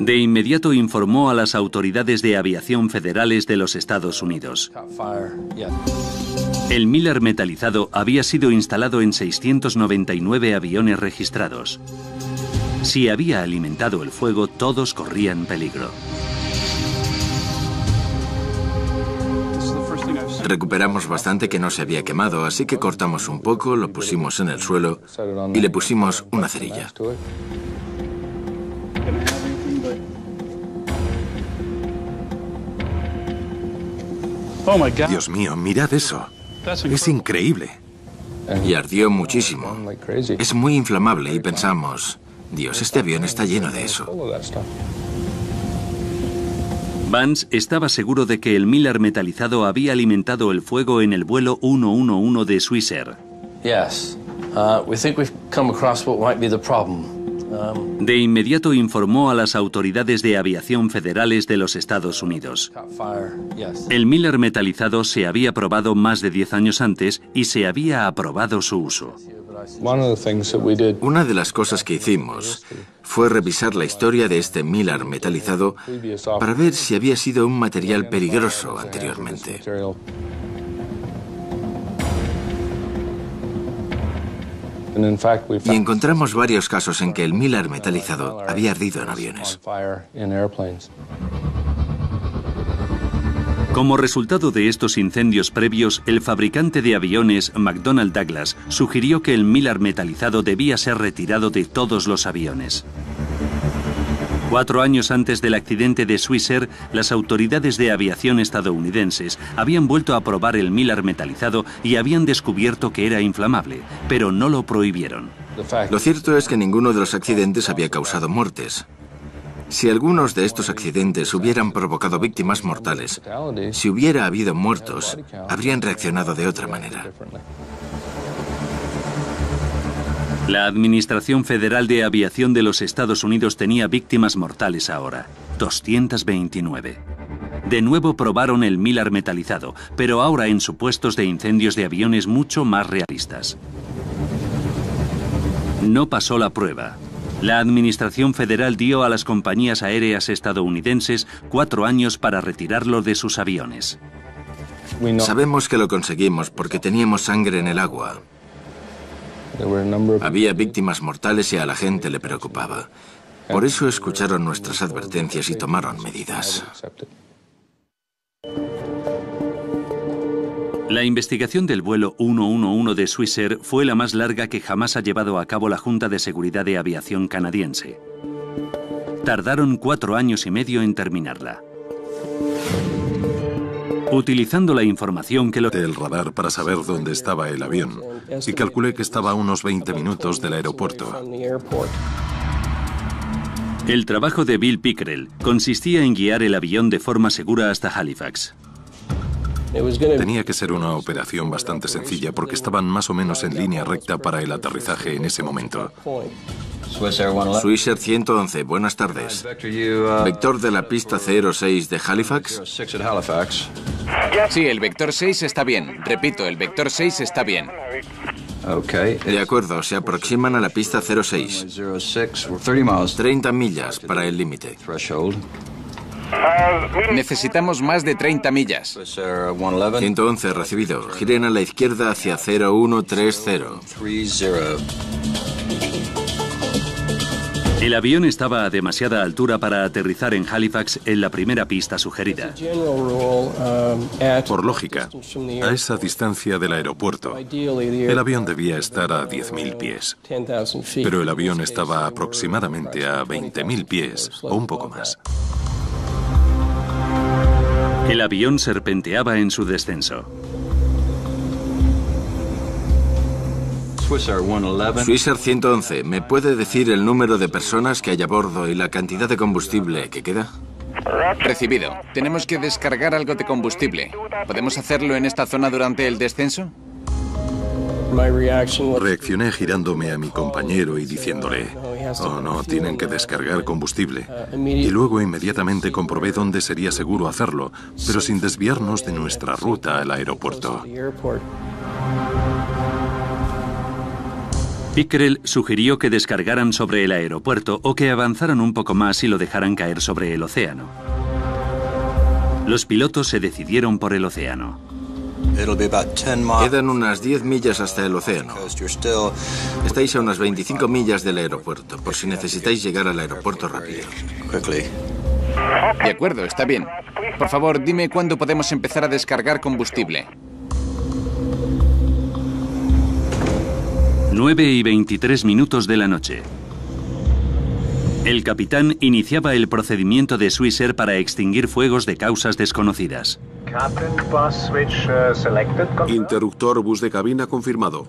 De inmediato informó a las autoridades de aviación federales de los Estados Unidos. El Miller metalizado había sido instalado en 699 aviones registrados. Si había alimentado el fuego, todos corrían peligro. Recuperamos bastante que no se había quemado, así que cortamos un poco, lo pusimos en el suelo y le pusimos una cerilla. Dios mío, mirad eso. Es increíble. Y ardió muchísimo. Es muy inflamable y pensamos, Dios, este avión está lleno de eso. Vance estaba seguro de que el Miller metalizado había alimentado el fuego en el vuelo 111 de Swissair. De inmediato informó a las autoridades de aviación federales de los Estados Unidos. El Miller metalizado se había probado más de 10 años antes y se había aprobado su uso. Una de las cosas que hicimos fue revisar la historia de este Miller metalizado para ver si había sido un material peligroso anteriormente. Y encontramos varios casos en que el Miller metalizado había ardido en aviones. Como resultado de estos incendios previos, el fabricante de aviones McDonnell Douglas sugirió que el Miller metalizado debía ser retirado de todos los aviones. Cuatro años antes del accidente de Swissair, las autoridades de aviación estadounidenses habían vuelto a probar el Miller metalizado y habían descubierto que era inflamable, pero no lo prohibieron. Lo cierto es que ninguno de los accidentes había causado muertes. Si algunos de estos accidentes hubieran provocado víctimas mortales, si hubiera habido muertos, habrían reaccionado de otra manera. La Administración Federal de Aviación de los Estados Unidos tenía víctimas mortales ahora, 229. De nuevo probaron el Miller metalizado, pero ahora en supuestos de incendios de aviones mucho más realistas. No pasó la prueba. La Administración Federal dio a las compañías aéreas estadounidenses cuatro años para retirarlo de sus aviones. Sabemos que lo conseguimos porque teníamos sangre en el agua, había víctimas mortales y a la gente le preocupaba. Por eso escucharon nuestras advertencias y tomaron medidas. La investigación del vuelo 111 de Swissair fue la más larga que jamás ha llevado a cabo la Junta de Seguridad de Aviación canadiense. Tardaron cuatro años y medio en terminarla. Utilizando la información que lo... del radar para saber dónde estaba el avión y calculé que estaba a unos 20 minutos del aeropuerto. El trabajo de Bill Pickrell consistía en guiar el avión de forma segura hasta Halifax. Tenía que ser una operación bastante sencilla porque estaban más o menos en línea recta para el aterrizaje en ese momento. Swisher 111, buenas tardes. ¿Vector de la pista 06 de Halifax? Sí, el vector 6 está bien. Repito, el vector 6 está bien. De acuerdo, se aproximan a la pista 06. 30 millas para el límite. Necesitamos más de 30 millas. 111 recibido. Giren a la izquierda hacia 0130. El avión estaba a demasiada altura para aterrizar en Halifax en la primera pista sugerida. Por lógica, a esa distancia del aeropuerto, el avión debía estar a 10.000 pies. Pero el avión estaba aproximadamente a 20.000 pies o un poco más. El avión serpenteaba en su descenso. Swisher 111, ¿me puede decir el número de personas que hay a bordo y la cantidad de combustible que queda? Recibido. Tenemos que descargar algo de combustible. ¿Podemos hacerlo en esta zona durante el descenso? Reaccioné girándome a mi compañero y diciéndole, oh no, tienen que descargar combustible. Y luego inmediatamente comprobé dónde sería seguro hacerlo, pero sin desviarnos de nuestra ruta al aeropuerto. Pickrell sugirió que descargaran sobre el aeropuerto o que avanzaran un poco más y lo dejaran caer sobre el océano. Los pilotos se decidieron por el océano. Quedan unas 10 millas hasta el océano. Estáis a unas 25 millas del aeropuerto, por si necesitáis llegar al aeropuerto rápido. De acuerdo, está bien. Por favor, dime cuándo podemos empezar a descargar combustible. 9 y 23 minutos de la noche. El capitán iniciaba el procedimiento de Swisher para extinguir fuegos de causas desconocidas. Interruptor bus de cabina confirmado.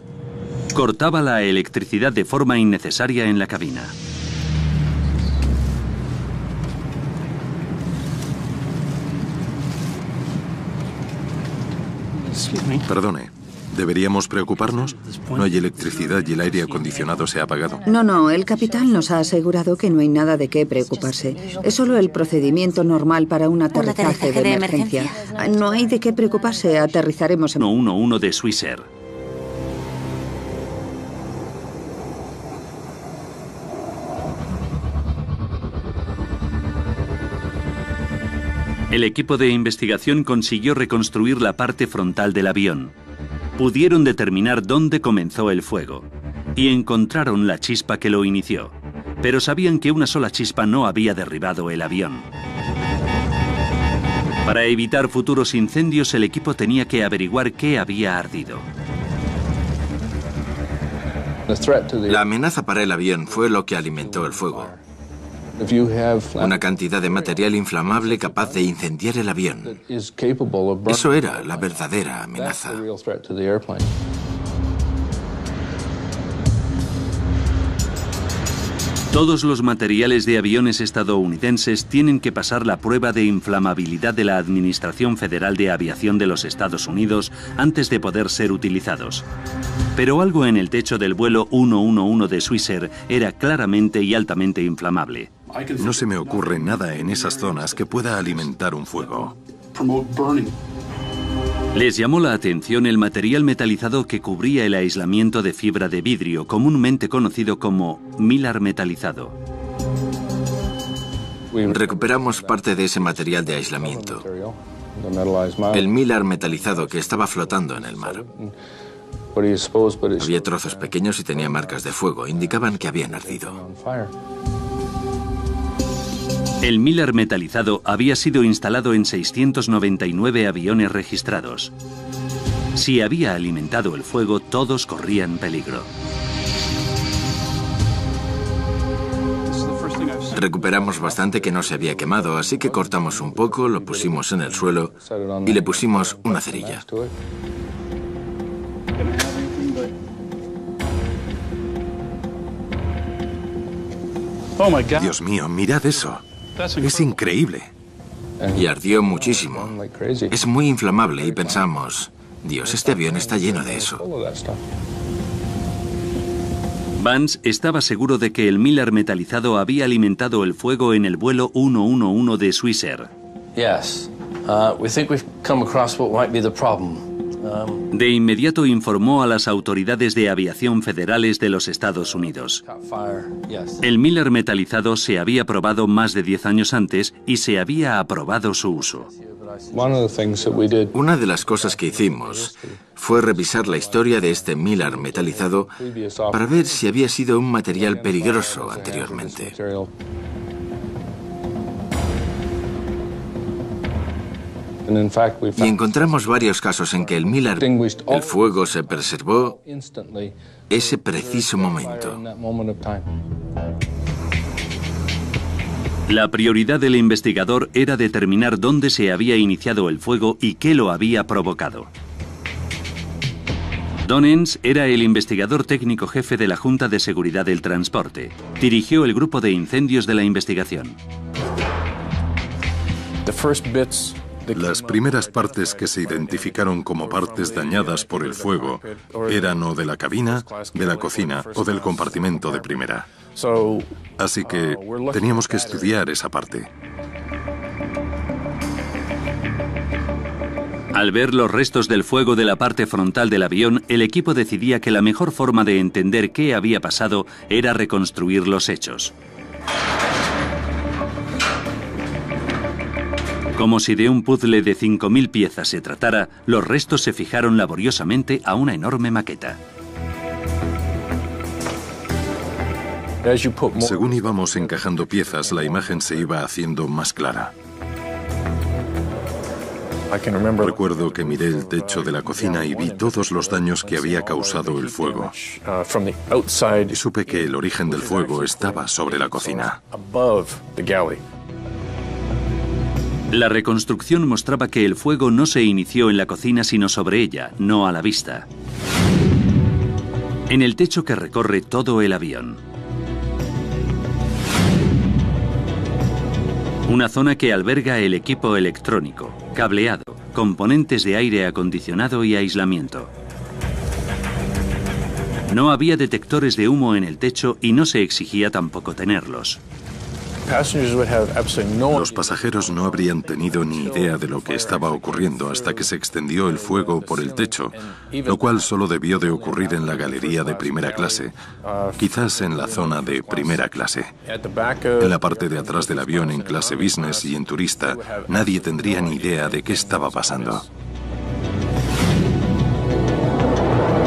Cortaba la electricidad de forma innecesaria en la cabina. Perdone, ¿deberíamos preocuparnos? No hay electricidad y el aire acondicionado se ha apagado. No, no, el capitán nos ha asegurado que no hay nada de qué preocuparse. Es solo el procedimiento normal para un aterrizaje, de, emergencia. No hay de qué preocuparse, aterrizaremos en... 111 de Swisher. El equipo de investigación consiguió reconstruir la parte frontal del avión. Pudieron determinar dónde comenzó el fuego y encontraron la chispa que lo inició, pero sabían que una sola chispa no había derribado el avión. Para evitar futuros incendios, el equipo tenía que averiguar qué había ardido. La amenaza para el avión fue lo que alimentó el fuego. Una cantidad de material inflamable capaz de incendiar el avión. Eso era la verdadera amenaza. Todos los materiales de aviones estadounidenses tienen que pasar la prueba de inflamabilidad de la Administración Federal de Aviación de los Estados Unidos antes de poder ser utilizados. Pero algo en el techo del vuelo 111 de Swisher era claramente y altamente inflamable. No se me ocurre nada en esas zonas que pueda alimentar un fuego. Les llamó la atención el material metalizado que cubría el aislamiento de fibra de vidrio, comúnmente conocido como milar metalizado. Recuperamos parte de ese material de aislamiento. El milar metalizado que estaba flotando en el mar. Había trozos pequeños y tenía marcas de fuego. Indicaban que habían ardido. El Miller metalizado había sido instalado en 699 aviones registrados. Si había alimentado el fuego, todos corrían peligro. Recuperamos bastante que no se había quemado, así que cortamos un poco, lo pusimos en el suelo y le pusimos una cerilla. Dios mío, mirad eso. Es increíble. Y ardió muchísimo. Es muy inflamable y pensamos, Dios, este avión está lleno de eso. Vance estaba seguro de que el Miller metalizado había alimentado el fuego en el vuelo 111 de Swissair. Uh, we think we've come across what might be the problem. De inmediato informó a las autoridades de aviación federales de los Estados Unidos. El Miller metalizado se había probado más de 10 años antes y se había aprobado su uso. Una de las cosas que hicimos fue revisar la historia de este Miller metalizado para ver si había sido un material peligroso anteriormente. Y encontramos varios casos en que el Miller, el fuego se preservó ese preciso momento. La prioridad del investigador era determinar dónde se había iniciado el fuego y qué lo había provocado. Donens era el investigador técnico jefe de la Junta de Seguridad del Transporte. Dirigió el grupo de incendios de la investigación. Las primeras partes que se identificaron como partes dañadas por el fuego eran o de la cabina, de la cocina o del compartimento de primera. Así que teníamos que estudiar esa parte. Al ver los restos del fuego de la parte frontal del avión, el equipo decidía que la mejor forma de entender qué había pasado era reconstruir los hechos. Como si de un puzzle de 5.000 piezas se tratara, los restos se fijaron laboriosamente a una enorme maqueta. Según íbamos encajando piezas, la imagen se iba haciendo más clara. Recuerdo que miré el techo de la cocina y vi todos los daños que había causado el fuego. Y supe que el origen del fuego estaba sobre la cocina. La reconstrucción mostraba que el fuego no se inició en la cocina sino sobre ella, no a la vista. En el techo que recorre todo el avión. Una zona que alberga el equipo electrónico, cableado, componentes de aire acondicionado y aislamiento. No había detectores de humo en el techo y no se exigía tampoco tenerlos. Los pasajeros no habrían tenido ni idea de lo que estaba ocurriendo hasta que se extendió el fuego por el techo, lo cual solo debió de ocurrir en la galería de primera clase, quizás en la zona de primera clase. En la parte de atrás del avión en clase business y en turista, nadie tendría ni idea de qué estaba pasando.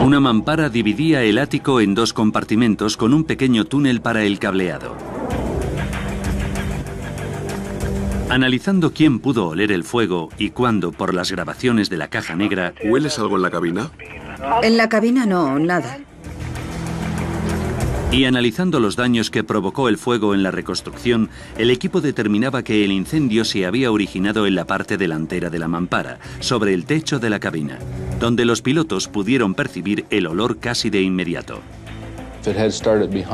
Una mampara dividía el ático en dos compartimentos con un pequeño túnel para el cableado. Analizando quién pudo oler el fuego y cuándo por las grabaciones de la caja negra... ¿Hueles algo en la cabina? En la cabina no, nada. Y analizando los daños que provocó el fuego en la reconstrucción, el equipo determinaba que el incendio se había originado en la parte delantera de la mampara, sobre el techo de la cabina, donde los pilotos pudieron percibir el olor casi de inmediato.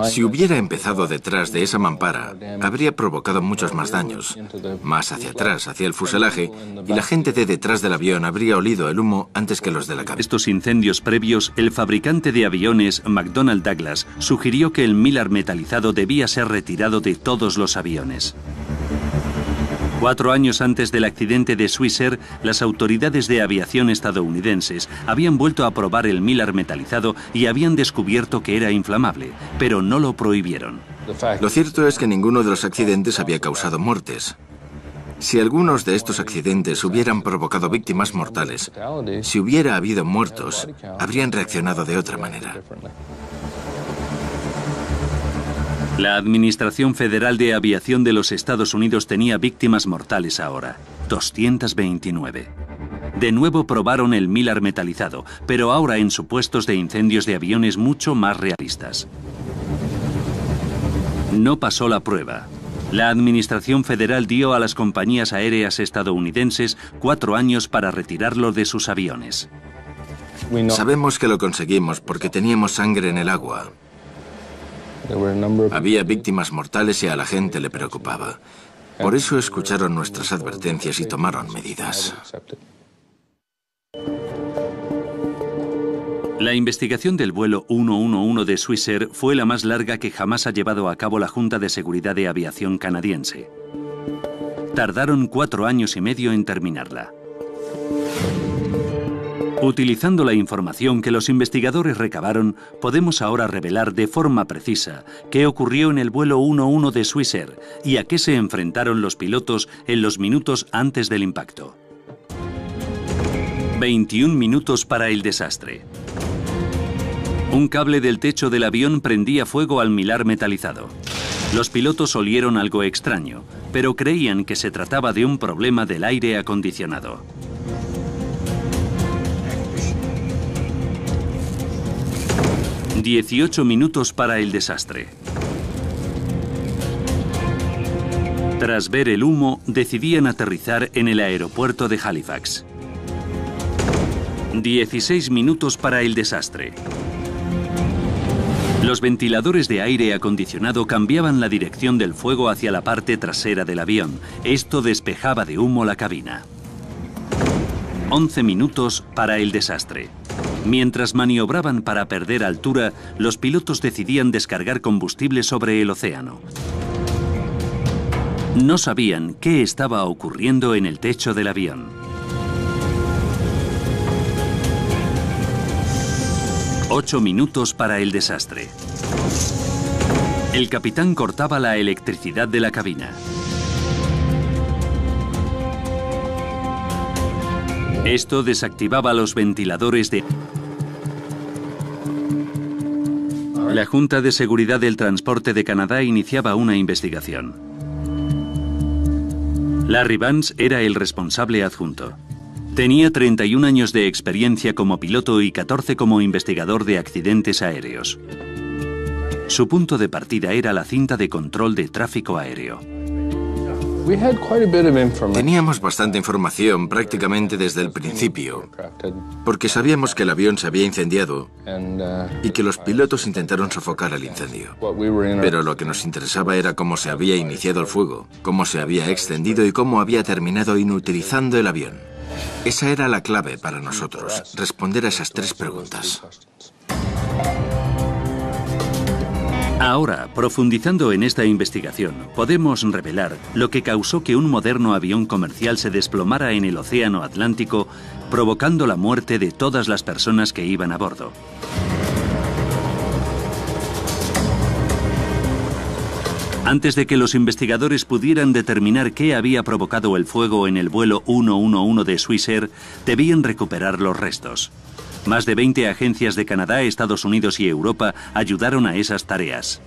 Si hubiera empezado detrás de esa mampara, habría provocado muchos más daños, más hacia atrás, hacia el fuselaje, y la gente de detrás del avión habría olido el humo antes que los de la cabina. Estos incendios previos, el fabricante de aviones McDonnell Douglas sugirió que el Miller metalizado debía ser retirado de todos los aviones. Cuatro años antes del accidente de Swissair, las autoridades de aviación estadounidenses habían vuelto a probar el Miller metalizado y habían descubierto que era inflamable, pero no lo prohibieron. Lo cierto es que ninguno de los accidentes había causado muertes. Si algunos de estos accidentes hubieran provocado víctimas mortales, si hubiera habido muertos, habrían reaccionado de otra manera. La Administración Federal de Aviación de los Estados Unidos tenía víctimas mortales ahora, 229. De nuevo probaron el Miller metalizado, pero ahora en supuestos de incendios de aviones mucho más realistas. No pasó la prueba. La Administración Federal dio a las compañías aéreas estadounidenses cuatro años para retirarlo de sus aviones. Sabemos que lo conseguimos porque teníamos sangre en el agua. Había víctimas mortales y a la gente le preocupaba. Por eso escucharon nuestras advertencias y tomaron medidas. La investigación del vuelo 111 de Swissair fue la más larga que jamás ha llevado a cabo la Junta de Seguridad de Aviación canadiense. Tardaron cuatro años y medio en terminarla. Utilizando la información que los investigadores recabaron, podemos ahora revelar de forma precisa qué ocurrió en el vuelo 11 de Swissair y a qué se enfrentaron los pilotos en los minutos antes del impacto. 21 minutos para el desastre. Un cable del techo del avión prendía fuego al milar metalizado. Los pilotos olieron algo extraño, pero creían que se trataba de un problema del aire acondicionado. 18 minutos para el desastre. Tras ver el humo, decidían aterrizar en el aeropuerto de Halifax. 16 minutos para el desastre. Los ventiladores de aire acondicionado cambiaban la dirección del fuego hacia la parte trasera del avión. Esto despejaba de humo la cabina. 11 minutos para el desastre. Mientras maniobraban para perder altura, los pilotos decidían descargar combustible sobre el océano. No sabían qué estaba ocurriendo en el techo del avión. Ocho minutos para el desastre. El capitán cortaba la electricidad de la cabina. Esto desactivaba los ventiladores de... La Junta de Seguridad del Transporte de Canadá iniciaba una investigación. Larry Vance era el responsable adjunto. Tenía 31 años de experiencia como piloto y 14 como investigador de accidentes aéreos. Su punto de partida era la cinta de control de tráfico aéreo. Teníamos bastante información prácticamente desde el principio, porque sabíamos que el avión se había incendiado y que los pilotos intentaron sofocar el incendio. Pero lo que nos interesaba era cómo se había iniciado el fuego, cómo se había extendido y cómo había terminado inutilizando el avión. Esa era la clave para nosotros, responder a esas tres preguntas. Ahora, profundizando en esta investigación, podemos revelar lo que causó que un moderno avión comercial se desplomara en el Océano Atlántico, provocando la muerte de todas las personas que iban a bordo. Antes de que los investigadores pudieran determinar qué había provocado el fuego en el vuelo 111 de Swissair, debían recuperar los restos. Más de 20 agencias de Canadá, Estados Unidos y Europa ayudaron a esas tareas.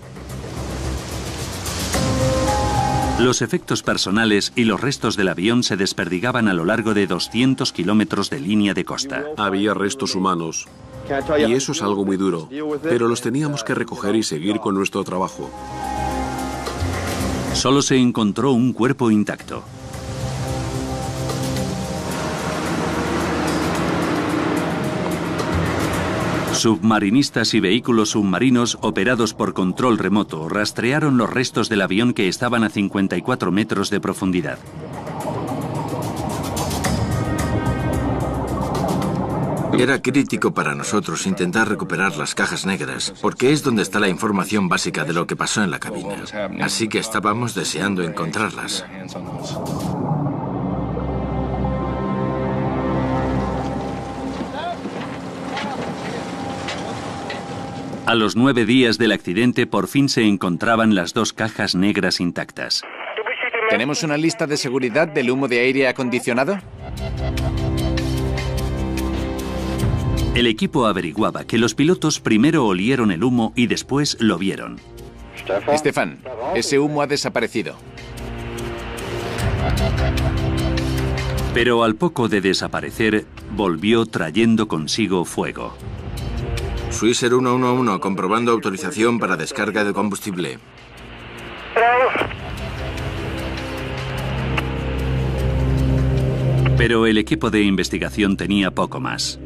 Los efectos personales y los restos del avión se desperdigaban a lo largo de 200 kilómetros de línea de costa. Había restos humanos. Y eso es algo muy duro. Pero los teníamos que recoger y seguir con nuestro trabajo. Solo se encontró un cuerpo intacto. Submarinistas y vehículos submarinos operados por control remoto rastrearon los restos del avión que estaban a 54 metros de profundidad. Era crítico para nosotros intentar recuperar las cajas negras, porque es donde está la información básica de lo que pasó en la cabina. Así que estábamos deseando encontrarlas. A los nueve días del accidente por fin se encontraban las dos cajas negras intactas. ¿Tenemos una lista de seguridad del humo de aire acondicionado? El equipo averiguaba que los pilotos primero olieron el humo y después lo vieron. Estefan, ese humo ha desaparecido. Pero al poco de desaparecer, volvió trayendo consigo fuego. Swisher 111, comprobando autorización para descarga de combustible. Pero el equipo de investigación tenía poco más.